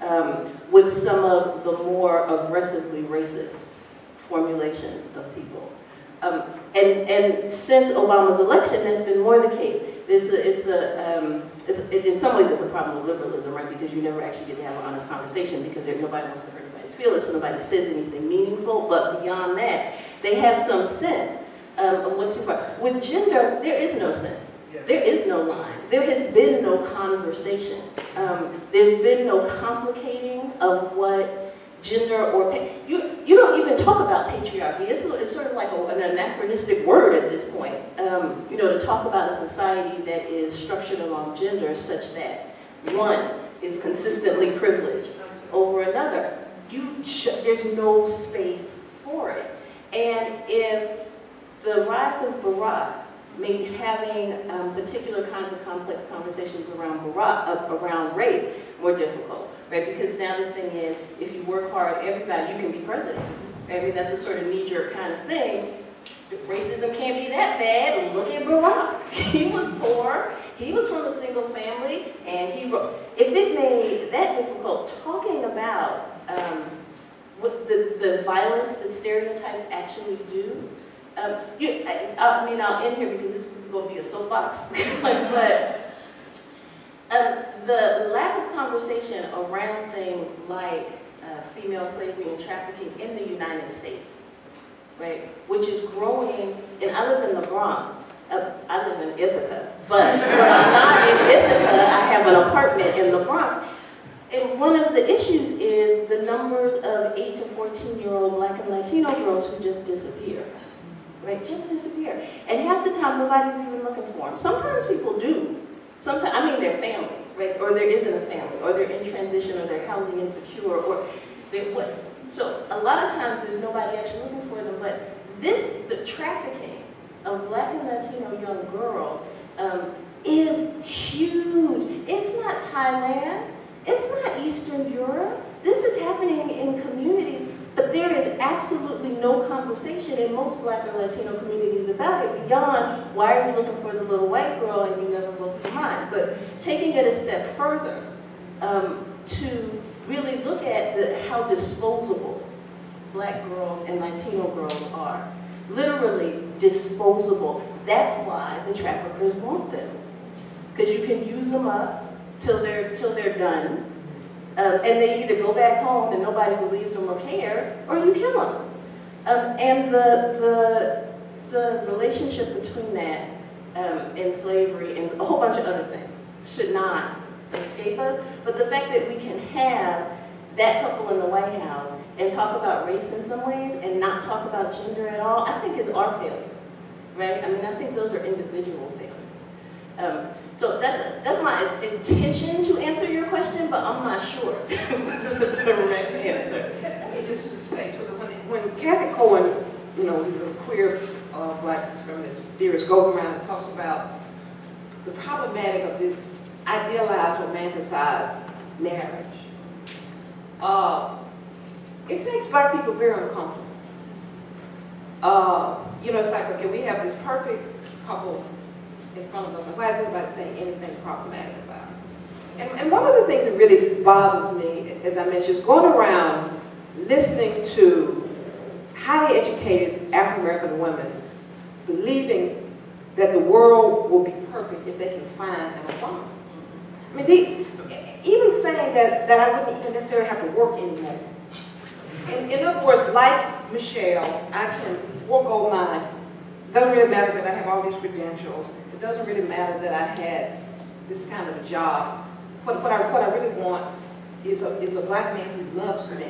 um, with some of the more aggressively racist formulations of people. Um, and, and since Obama's election, that's been more the case. It's a, it's a, um, it's, in some ways it's a problem with liberalism, right? Because you never actually get to have an honest conversation because there, nobody wants to hurt anybody's feelings, so nobody says anything meaningful. But beyond that, they have some sense um, of what's far. With gender, there is no sense. There is no line. There has been no conversation. Um, there's been no complicating of what gender or, you, you don't even talk about patriarchy. It's, it's sort of like a- an anachronistic word at this point, um, you know, to talk about a society that is structured along gender such that one is consistently privileged over another. You, there's no space for it. And if the rise of Barack made having um, particular kinds of complex conversations around Barack, uh, around race more difficult, right? Because now the thing is, if you work hard, everybody, you can be president. I mean, that's a sort of knee-jerk kind of thing. Racism can't be that bad. Look at Barack. <laughs> He was poor. He was from a single family, and he wrote. If it made that difficult, talking about um, what the, the violence that stereotypes actually do, um, you, I, I mean, I'll end here because this is going to be a soapbox, <laughs> but um, the lack of conversation around things like uh, female slavery and trafficking in the United States, right, which is growing, and I live in the Bronx, uh, I live in Ithaca, but when I'm not in Ithaca, I have an apartment in the Bronx. And one of the issues is the numbers of 8 to 14 year old black and Latino girls who just disappear. Right, just disappear. And half the time nobody's even looking for them. Sometimes people do. Sometimes, I mean, they're families, right? Or there isn't a family, or they're in transition, or they're housing insecure, or they what. So a lot of times there's nobody actually looking for them. But this, the trafficking of black and Latino young girls um, is huge. It's not Thailand. It's not Eastern Europe. This is happening in communities, but there is absolutely no conversation in most black and Latino communities about it beyond why are you looking for the little white girl and you never look for mine. But taking it a step further um, to really look at the, how disposable black girls and Latino girls are. Literally disposable. That's why the traffickers want them. Because you can use them up till they're, till they're done. Um, and they either go back home and nobody believes them or cares, or you kill them. Um, and the, the, the relationship between that um, and slavery and a whole bunch of other things should not escape us. But the fact that we can have that couple in the White House and talk about race in some ways and not talk about gender at all, I think is our failure, right? I mean, I think those are individual failures. Um, so that's that's my intention to answer your question, but I'm not sure <laughs> it's the direct answer.
Let me just say to the, when, when Cathy Cohen, you know, who's a queer uh, black feminist theorist, goes around and talks about the problematic of this idealized, romanticized marriage, uh, it makes black people very uncomfortable. Uh, you know, it's like, okay, we have this perfect couple in front of us, and why is anybody saying anything problematic about it? And, and one of the things that really bothers me, as I mentioned, is going around listening to highly educated African American women believing that the world will be perfect if they can find an Obama. I mean, they, even saying that, that I wouldn't even necessarily have to work anymore. In, in other words, like Michelle, I can forego my, doesn't really matter that I have all these credentials. It doesn't really matter that I had this kind of a job. What, what, I, what I really want is a, is a black man who loves me,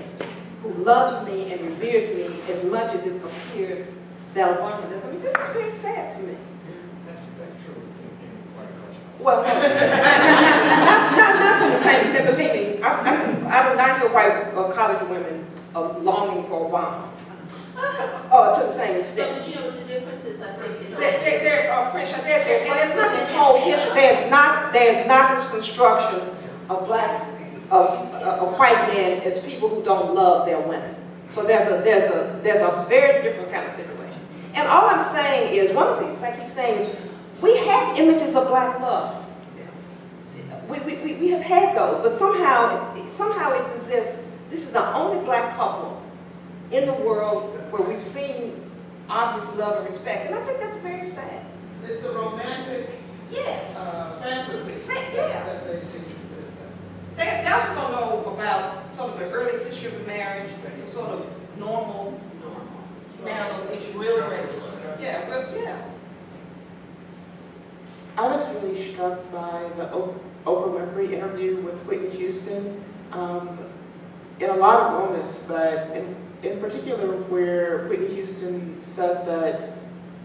who loves me and reveres me as much as it appears that Obama does. I mean, this is very sad to me.
That's, that's true.
Well, no, <laughs> not, not, not to the same extent, believe me, I, I, I do not hear white uh, college women uh, longing for a Obama. Uh, to the same extent.
but you know what the difference is, I think, is
There, there, there, uh, there, there, and there's not this whole history, there's not, there's not this construction of black, of, of white men as people who don't love their women. So there's a, there's a, there's a very different kind of situation. And all I'm saying is, one of the things I keep saying is, we have images of black love. We, we, we, we have had those, but somehow, somehow it's as if this is the only black couple in the world where we've seen obvious love and respect. And I think that's very sad.
It's the romantic
Yes.
uh, fantasy
Fa- yeah.
that they seem to
They, they also don't know about some of the early history of marriage, the sort of normal, normal marital issues.
Real regular.
Yeah, well, yeah.
I was really struck by the O- Oprah Winfrey interview with Whitney Houston. Um, in a lot of moments, but in, in particular where Whitney Houston said that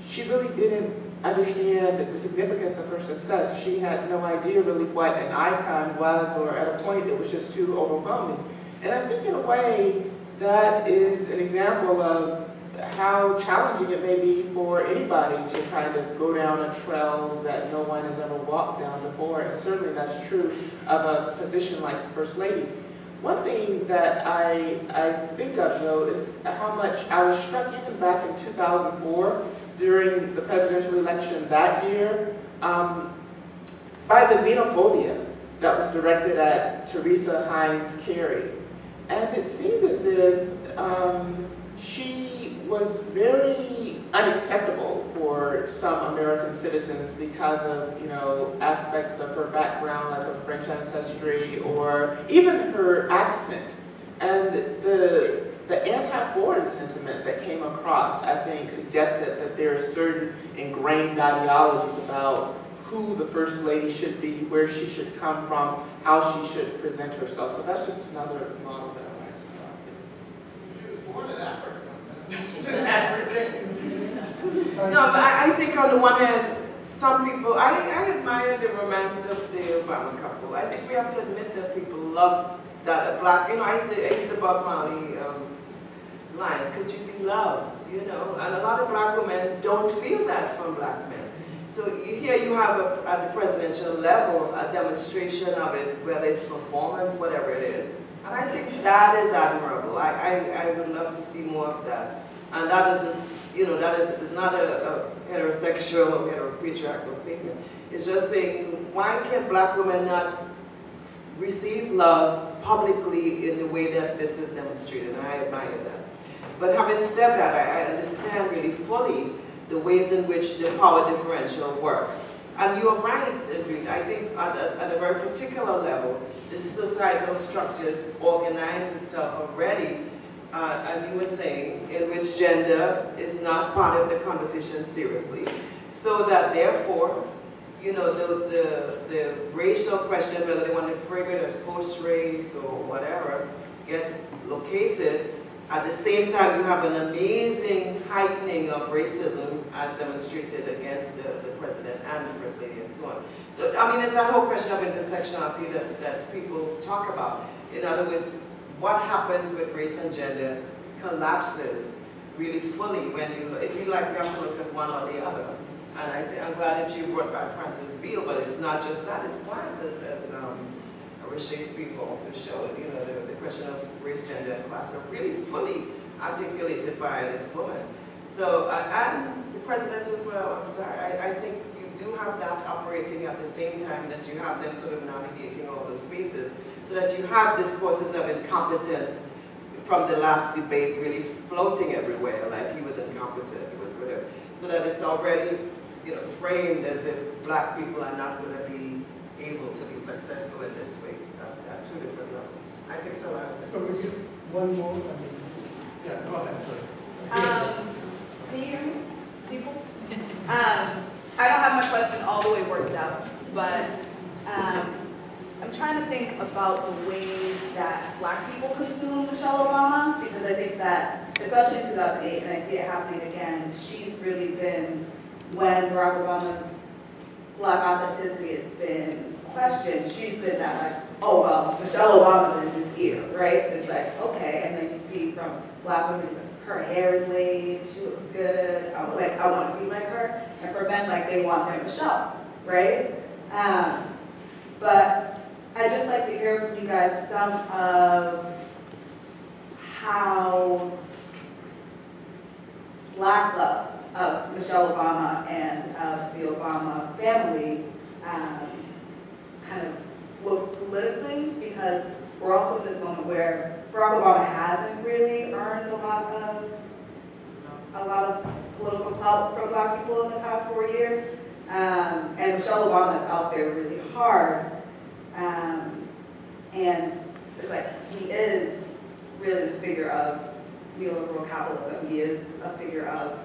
she really didn't understand the significance of her success. She had no idea really what an icon was, or at a point it was just too overwhelming. And I think in a way, that is an example of how challenging it may be for anybody to kind of go down a trail that no one has ever walked down before, and certainly that's true of a position like First Lady. One thing that I, I think of though is how much I was struck even back in 2004 during the presidential election that year um, by the xenophobia that was directed at Teresa Heinz Kerry. And it seemed as if um, she was very unacceptable for some American citizens because of, you know, aspects of her background, like her French ancestry, or even her accent. And the, the anti-foreign sentiment that came across, I think, suggested that there are certain ingrained ideologies about who the First Lady should be, where she should come from, how she should present herself. So that's just another model that I like to
She was born in Africa.
No, but I, I think on the one hand, some people, I, I admire the romance of the Obama couple. I think we have to admit that people love that a black, you know, I used to, I used to Bob Marley um, line, could you be loved, you know? And a lot of black women don't feel that from black men. So you, here you have a, at the presidential level a demonstration of it, whether it's performance, whatever it is. And I think that is admirable. I, I, I would love to see more of that. And that isn't, you know, that is, is not a, a heterosexual or heteropatriarchal statement. It's just saying, why can black women not receive love publicly in the way that this is demonstrated? And I admire that. But having said that, I, I understand really fully the ways in which the power differential works. And you're right, Ingrid. I think at a, at a very particular level, the societal structures organize itself already, uh, as you were saying, in which gender is not part of the conversation seriously. So that therefore, you know, the, the, the racial question, whether they want to frame it as post-race or whatever, gets located at the same time, you have an amazing heightening of racism as demonstrated against the, the president and the first lady and so on. So, I mean, it's that whole question of intersectionality that, that people talk about. In other words, what happens with race and gender collapses really fully when you, it's like you have to look at one or the other. And I am glad that you brought back Frances Beal, but it's not just that, it's class, as, as um, people also showed, you know, the, the question of race, gender, and class are really fully articulated by this woman. So, uh, and the president as well, I'm sorry, I, I think you do have that operating at the same time that you have them sort of navigating all those spaces, so that you have discourses of incompetence from the last debate really floating everywhere, like he was incompetent, he was whatever, so that it's already, you know, framed as if black people are not going to be able to be successful in this way at, at two different levels. I think so. I
So we get one more, I mean, yeah, go ahead, sorry.
Um, can you hear me, people? <laughs> Um, I don't have my question all the way worked out, but um, I'm trying to think about the ways that black people consume Michelle Obama, because I think that, especially in 2008, and I see it happening again, she's really been, when Barack Obama's black authenticity has been questioned, she's been that like, oh, well, Michelle Obama's in his ear, right? It's like, okay, and then you see from black women, her hair is laid, she looks good, I'm like, I want to be like her. And for men, like, they want their Michelle, right? Um, but I'd just like to hear from you guys some of how black love of Michelle Obama and of the Obama family um, kind of looks politically because we're also in this moment where Barack Obama hasn't really earned a lot of a lot of political clout from black people in the past four years. Um, and Michelle Obama is out there really hard. Um, and it's like he is really this figure of neoliberal capitalism. He is a figure of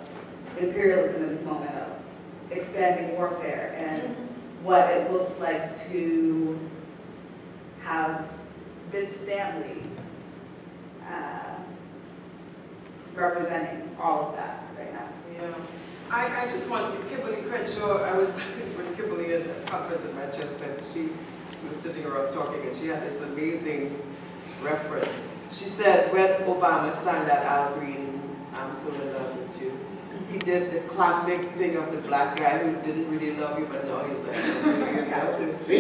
imperialism in this moment of expanding warfare and what it looks like to have this family representing all of that.
Yeah. I, I just want, to, Kimberlé Crenshaw, I was <laughs> with Kimberly at a conference in Manchester, and she was sitting around talking, and she had this amazing reference. She said, when Obama signed that Al Green, I'm so in love with you, he did the classic thing of the black guy who didn't really love you, but now he's like, <laughs>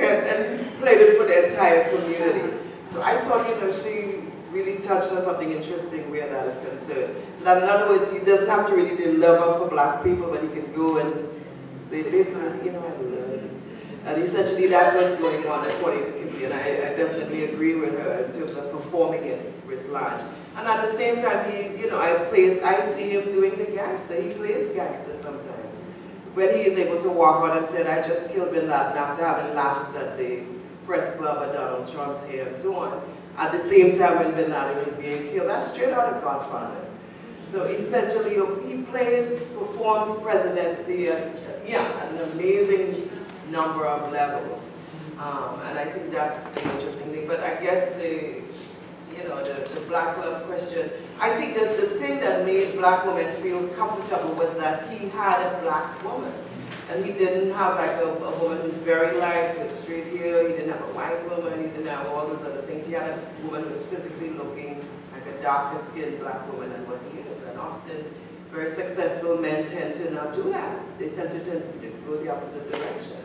and, and played it for the entire community. So I thought, you know, she really touched on something interesting where that is concerned. So that in other words, he doesn't have to really lover for black people, but he can go and say, "Babe, man, you know, I love you." And essentially that's what's going on according to Kimberlé, and I, I definitely agree with her in terms of performing it with Blanche. And at the same time, he, you know, I plays, I see him doing the gangster. He plays gangster sometimes. When he is able to walk out and say, I just killed Bin Laden after having laughed at the press club at Donald Trump's hair and so on. At the same time when Bin Laden was being killed, that's straight out of Godfather. So essentially, he plays, performs presidency at, yeah, an amazing number of levels. Um, and I think that's the interesting thing. But I guess the, you know, the, the black love question, I think that the thing that made black women feel comfortable was that he had a black woman. And he didn't have like a, a woman who's very light with straight hair, he didn't have a white woman, he didn't have all those other things. He had a woman who was physically looking like a darker skinned black woman than what he is. And often very successful men tend to not do that. They tend to, tend to go the opposite direction.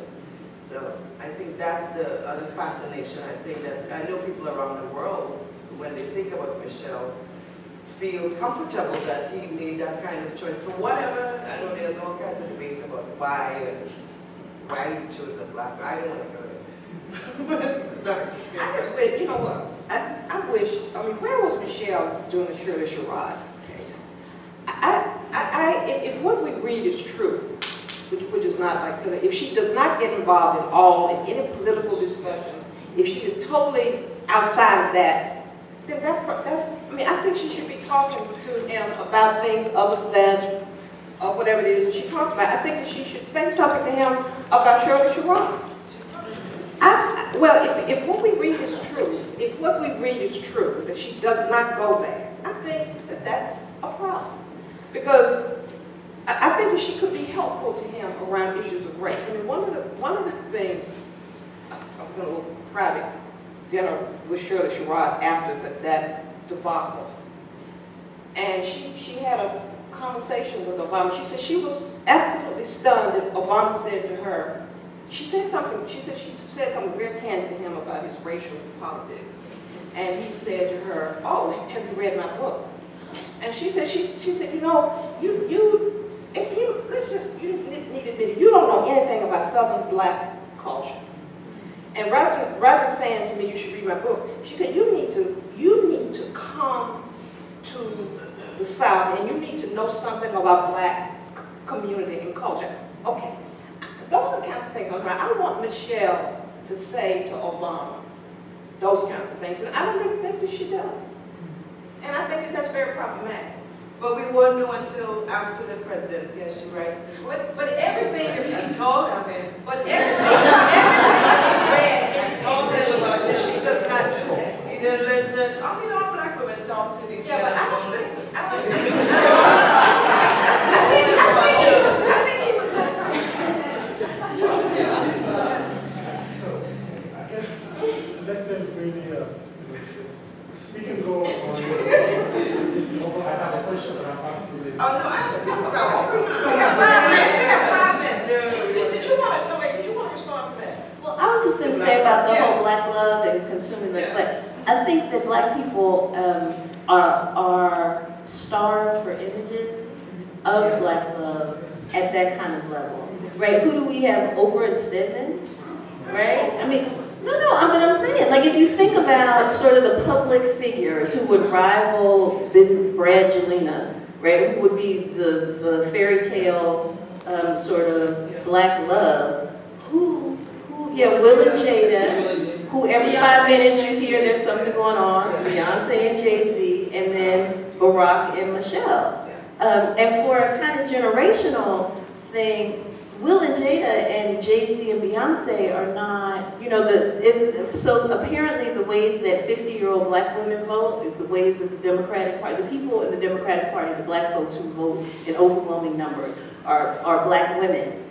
So I think that's the other fascination. I think that I know people around the world, when they think about Michelle, feel comfortable that he made that kind of choice for whatever. I know there's all kinds of debate about why and why he chose a black. I don't want to go there. <laughs>
I just wish, you know what, I, I wish, I mean, where was Michelle during the Shirley Sherrod case? I, I, I, if, if what we read is true, which, which is not like, if she does not get involved at all, in any political discussion, if she is totally outside of that, then that, that's, I mean, I think she should be talking to him about things other than, uh, whatever it is she talks about. I think that she should say something to him about Shirley Sherrod. I, well, if, if what we read is true, if what we read is true, that she does not go there, I think that that's a problem. Because I, I think that she could be helpful to him around issues of race. I mean, one of the, one of the things, I I was in a little private dinner with Shirley Sherrod after that, that debacle. And she, she had a conversation with Obama. She said she was absolutely stunned that Obama said to her, she said something, she said she said something very candid to him about his racial politics. And he said to her, oh, have you read my book? And she said, she, she said, you know, you, you, if you, let's just, you need to admit it, you don't know anything about Southern black culture. And rather, rather than saying to me, you should read my book, she said, you need to, you need to come to the South and you need to know something about black community and culture. Okay, those are the kinds of things I'm I want Michelle to say to Obama those kinds of things, and I don't really think that she does. And I think that that's very problematic.
But we won't know until after the presidency, as she writes.
But, but everything that he told,
mean,
but everything, everything he read, and he told
He said about
her, that she does not do that.
he didn't listen. I mean, all black women talk to these
Yeah, but I don't
listen.
listen, I don't listen. <laughs> I think, I think he would, I think he would listen.
So, I guess, let's just really, uh, we can go on. This- I have a question, but I'm asking the.
Oh, no, I'm so.
We have five minutes, we have five minutes. Did did you want to, no, wait, did you want to respond to that?
Well, I was just going to say about the whole black love and consuming the black. I think that black people um, are are starved for images of black love at that kind of level, right? Who do we have? Oprah and Stedman, right? I mean, no, no. I mean, I'm saying, like, if you think about sort of the public figures who would rival Brangelina, right? Who would be the the fairy tale um, sort of black love? Who yeah, Will and Jada, who every five minutes you hear there's something going on, Beyonce and Jay-Z, and then Barack and Michelle. Um, and for a kind of generational thing, Will and Jada and Jay-Z and Beyonce are not, you know, the, it, so apparently the ways that 50-year-old black women vote is the ways that the Democratic Party, the people in the Democratic Party, the black folks who vote in overwhelming numbers are, are black women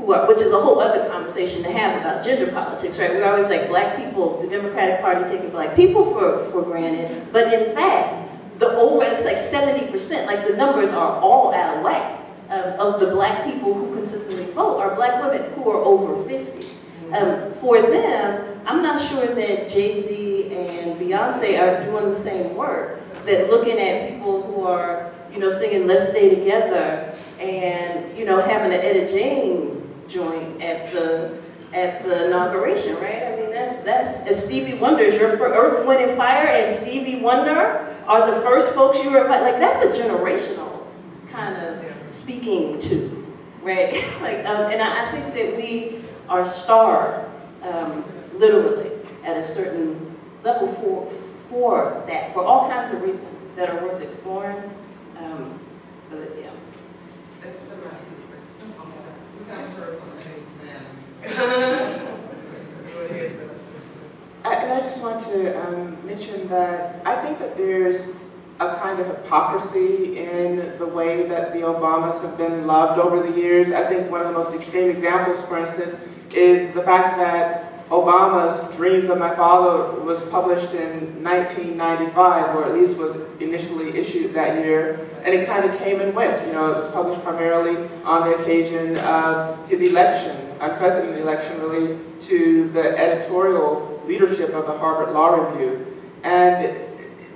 are, which is a whole other conversation to have about gender politics, right? We're always like black people, the Democratic Party taking black people for, for granted, but in fact, the over, it's like 70%, like the numbers are all out of whack um, of the black people who consistently vote are black women who are over 50. Um, for them, I'm not sure that Jay-Z and Beyonce are doing the same work. That looking at people who are, you know, singing "Let's Stay Together" and you know having an Etta James joint at the at the inauguration, right? I mean, that's that's Stevie Wonder is your first Earth, Wind and Fire, and Stevie Wonder are the first folks you were like. That's a generational kind of speaking to, right? <laughs> like, um, and I, I, think that we are starved, um, literally, at a certain level for for that, for all kinds of reasons that are worth exploring. Um, but yeah.
That's a massive question.
We got served on.
And I just want to um, mention that I think that there's a kind of hypocrisy in the way that the Obamas have been loved over the years. I think one of the most extreme examples, for instance, is the fact that Obama's Dreams of My Father was published in 1995, or at least was initially issued that year, and it kind of came and went. You know, it was published primarily on the occasion of his election, unprecedented election really, to the editorial leadership of the Harvard Law Review. And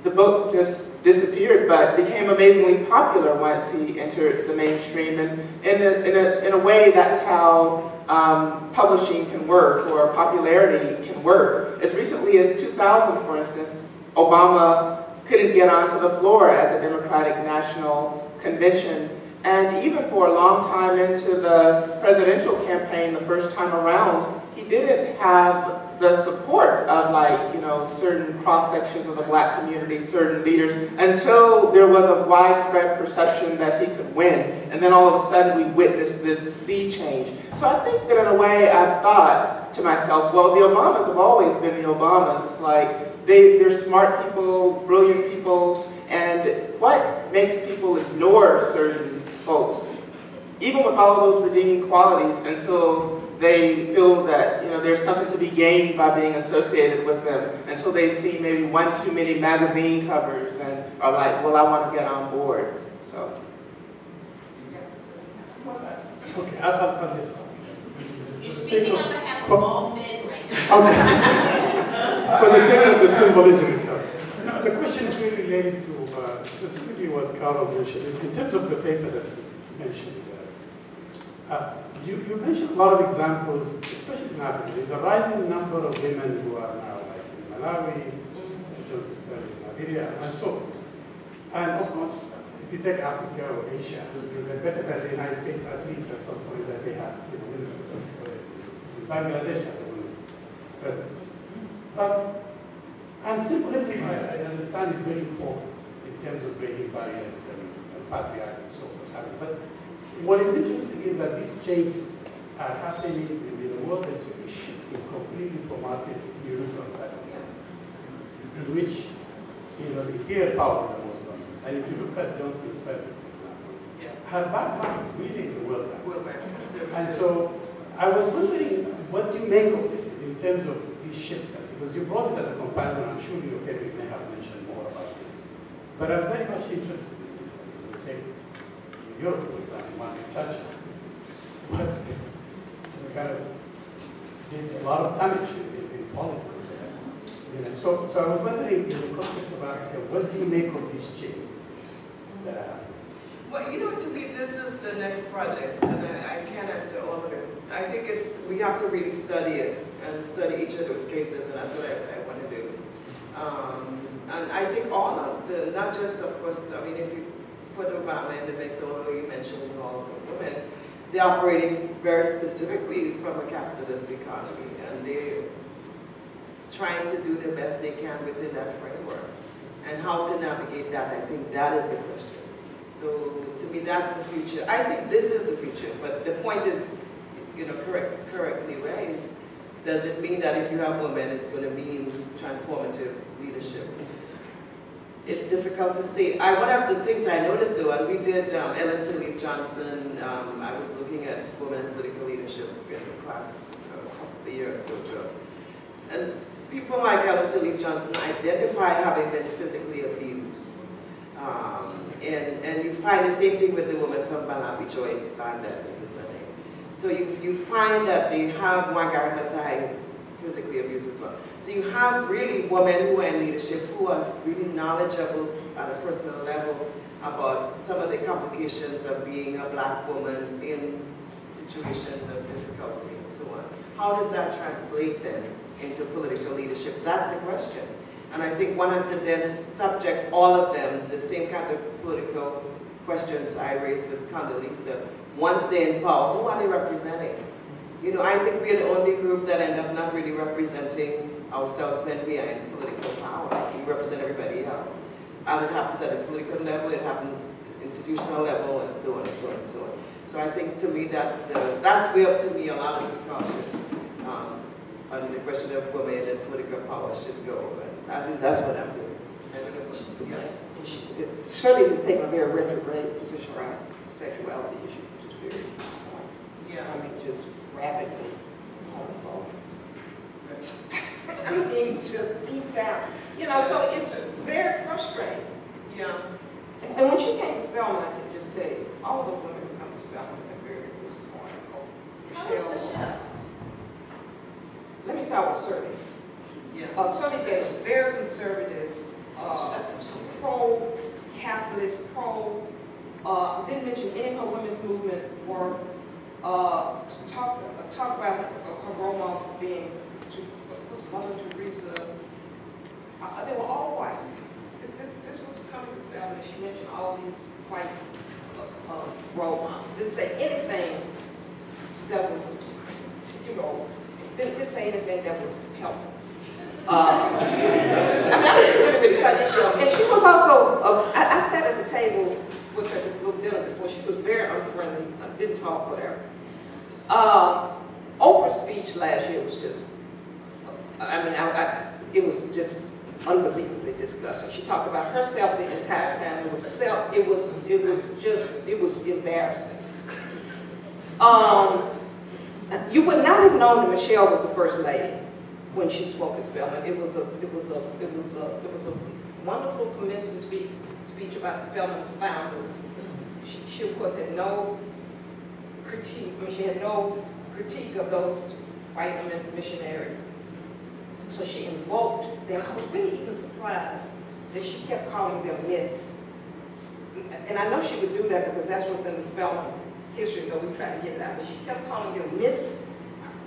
the book just disappeared, but became amazingly popular once he entered the mainstream. And in a, in a, in a way, that's how um, publishing can work, or popularity can work. As recently as 2000, for instance, Obama couldn't get onto the floor at the Democratic National Convention. And even for a long time into the presidential campaign, the first time around, he didn't have the support of like, you know, certain cross sections of the black community, certain leaders, until there was a widespread perception that he could win. And then all of a sudden we witnessed this sea change. So I think that in a way I've thought to myself, well, the Obamas have always been the Obamas. It's like they, they're smart people, brilliant people, and what makes people ignore certain folks, even with all of those redeeming qualities, until they feel that you know there's something to be gained by being associated with them until they see maybe one too many magazine covers and are like, well, I want to get on board. So.
Okay, I'll, I'll, I'll discuss.
You're speaking on behalf of all men right now. <laughs>
Okay. For the sake of the symbolism itself. Now, the question is really related to uh, specifically what Carol mentioned. In terms of the paper that you mentioned, uh, uh you, you mentioned a lot of examples, especially in Africa. There's a rising number of women who are now like in Malawi, mm-hmm. just in Liberia, and so forth. And of course, if you take Africa or Asia, they're better than the United States at least at some point that they have, you know, women. Bangladesh has a woman president. But, and symbolism, I, I understand, is very important in terms of breaking barriers and, and patriarchy and so forth. But what is interesting is that these changes are happening in the world that's really shifting completely from market to European pattern, in which you know the air power is the most dominant. And if you look at for example, yeah. her background is really the World Bank.
World Bank.
And so I was wondering, what do you make of this in terms of these shifts? Because you brought it as a comparison, I'm sure you okay, may have mentioned more about it. But I'm very much interested in this. Okay? Europe, for example, Margaret Thatcher was so kind of did a lot of damage in, in policy. You know, so, so I was wondering, in the context of Africa, what do you make of these changes that are happening?
Well, you know, to me, this is the next project, and I, I can't answer all of it. I think it's, we have to really study it and study each of those cases, and that's what I, I want to do. Um, and I think all of the, not just, of course, I mean, if you put Obama in the mix, although you mentioned all the women, they're operating very specifically from a capitalist economy, and they're trying to do the best they can within that framework. And how to navigate that, I think that is the question. So to me, that's the future. I think this is the future, but the point is, you know, correct, correctly raised, does it mean that if you have women, it's going to mean transformative leadership? It's difficult to see. I, one of the things I noticed though, and we did, um, Ellen Sirleaf Johnson, um, I was looking at women political leadership in the class uh, a couple of years or so. And people like Ellen Sirleaf Johnson identify having been physically abused. Um, and, and you find the same thing with the woman from Malawi, Joyce Banda, is her name. So you, you find that they have Wangari Maathai physically abused as well. So you have really women who are in leadership who are really knowledgeable at a personal level about some of the complications of being a black woman in situations of difficulty and so on. How does that translate then into political leadership? That's the question. And I think one has to then subject all of them, the same kinds of political questions I raised with Condoleezza. Once they're in power, who are they representing? You know, I think we're the only group that end up not really representing ourselves when we are in political power. We represent everybody else. And it happens at a political level, it happens institutional level, and so on and so on and so on. So I think to me that's the that's where to me a lot of discussion um, on the question of women and political power should go. And I think that's what I'm doing. I don't know what- yeah.
Shirley was taking a very retrograde position around sexuality issues, which is very,
Yeah.
I mean, just rapidly homophobic. <laughs>
I mean, just deep down. You know, so it's very frustrating.
Yeah.
And when she came to Spelman, I can just tell you, all those women who come to Spelman are very disappointed.
How is Michelle?
Let me start with Shirley.
Yeah.
Uh, Shirley Gay is very conservative, uh, pro-capitalist, pro, uh, didn't mention any of her women's movement work, uh, talk, uh, talk about her, her role models being, Mother Teresa, uh, they were all white. This, this was coming to Spelman, she mentioned all these white, uh, uh, role models, didn't say anything that was, you know, didn't, didn't say anything that was helpful. Uh, I mean, I was really, really. And she was also, uh, I, sat at the table with her at little dinner before. She was very unfriendly, I didn't talk, whatever. Uh, Oprah's speech last year was just, I mean, I, I, it was just unbelievably disgusting. She talked about herself the entire time. It was self, it was, it was just, it was embarrassing. Um, you would not have known that Michelle was the first lady when she spoke at Spelman. It was a, it was a, it was a, it was a wonderful commencement speech, speech about Spelman's founders. She, she of course had no critique, I mean, she had no critique of those white missionaries. So she invoked them. I was really even surprised that she kept calling them Miss. And I know she would do that because that's what's in the Spelman history, though we try to get it out. But she kept calling them Miss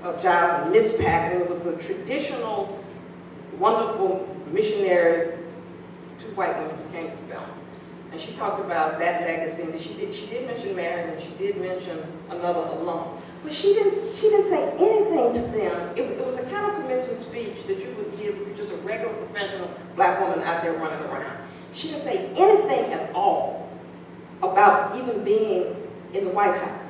of Giles and Miss Pack, and it was a traditional, wonderful missionary, two white women who came to Spelman. And she talked about that legacy, and she did, she did mention Marion, and she did mention another alum. But she didn't, she didn't say anything to them. It, it was a kind of commencement speech that you would give you're just a regular professional black woman out there running around. She didn't say anything at all about even being in the White House.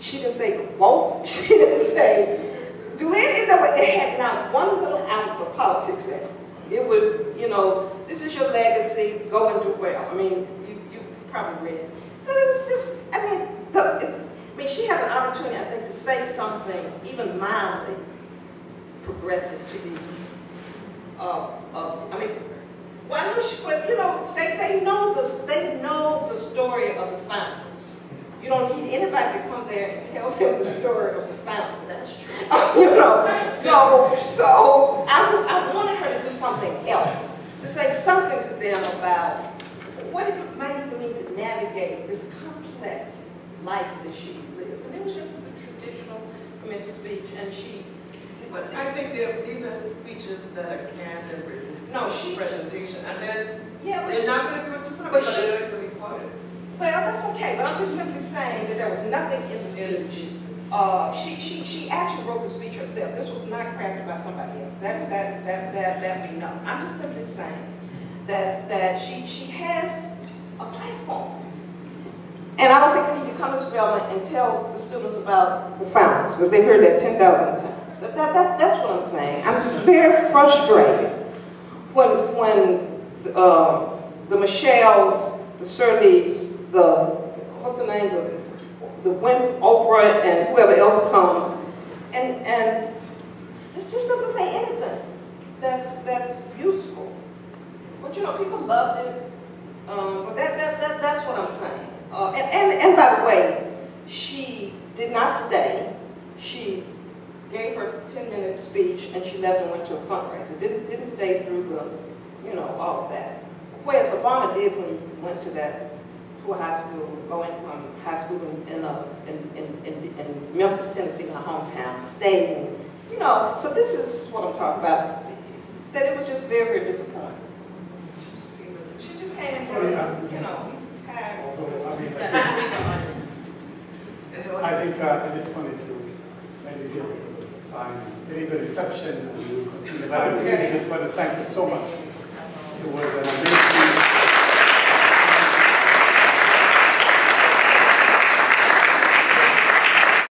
She didn't say vote. <laughs> She didn't say do any of it. It had not one little ounce of politics in it. It was, you know, this is your legacy. Go and do well. I mean, you, you probably read it. So it was just, I mean, the, it's, I mean, she had an opportunity, I think, to say something even mildly progressive to these. Uh, uh, I mean, well, I know she, but you know, they, they know the they know the story of the founders. You don't need anybody to come there and tell them the story of the founders. That's true. <laughs> you know, so so I, I wanted her to do something else, to say something to them about what it might even mean to navigate this complex life that she lives. And it was just a traditional commencement speech, and she.
But I think these are speeches that are candid, written.
No, she-
Presentation, and then
Yeah, but
they're
she-
not gonna go to far,
but
but
she-
they're always gonna be quoted.
Well, that's okay, but I'm just simply saying that there was nothing in the speech. Uh, she, she, she actually wrote the speech herself. This was not crafted by somebody else. That, that, that, that, that we know. I'm just simply saying that, that she, she has a platform. And I don't think we need to come to Spelman and tell the students about the fountains, because they've heard that 10,000 times. That, that, that, that's what I'm saying. I'm very frustrated when, when, uh, the Michelles, the Sirleafs, the, what's the name, the, the Win, Oprah, and whoever else comes, and, and it just doesn't say anything that's, that's useful. But you know, people loved it, um, but that, that, that, that's what I'm saying. Uh, and, and, and by the way, she did not stay. She gave her 10-minute speech and she left and went to a fundraiser. Didn't, didn't stay through the, you know, all of that. Whereas Obama did when he went to that poor high school, low-income high school in, in, uh, in, in, in, in Memphis, Tennessee, my hometown, stayed you know, so this is what I'm talking about. That it was just very, very disappointing. She just came said,
I'm-
you know, tired.
Also, I mean,
The
I
bigger audience.
think- I think uh, I just wanted to, maybe here because of time, there is a reception and we will continue. But I just want to thank you so much. It was an amazing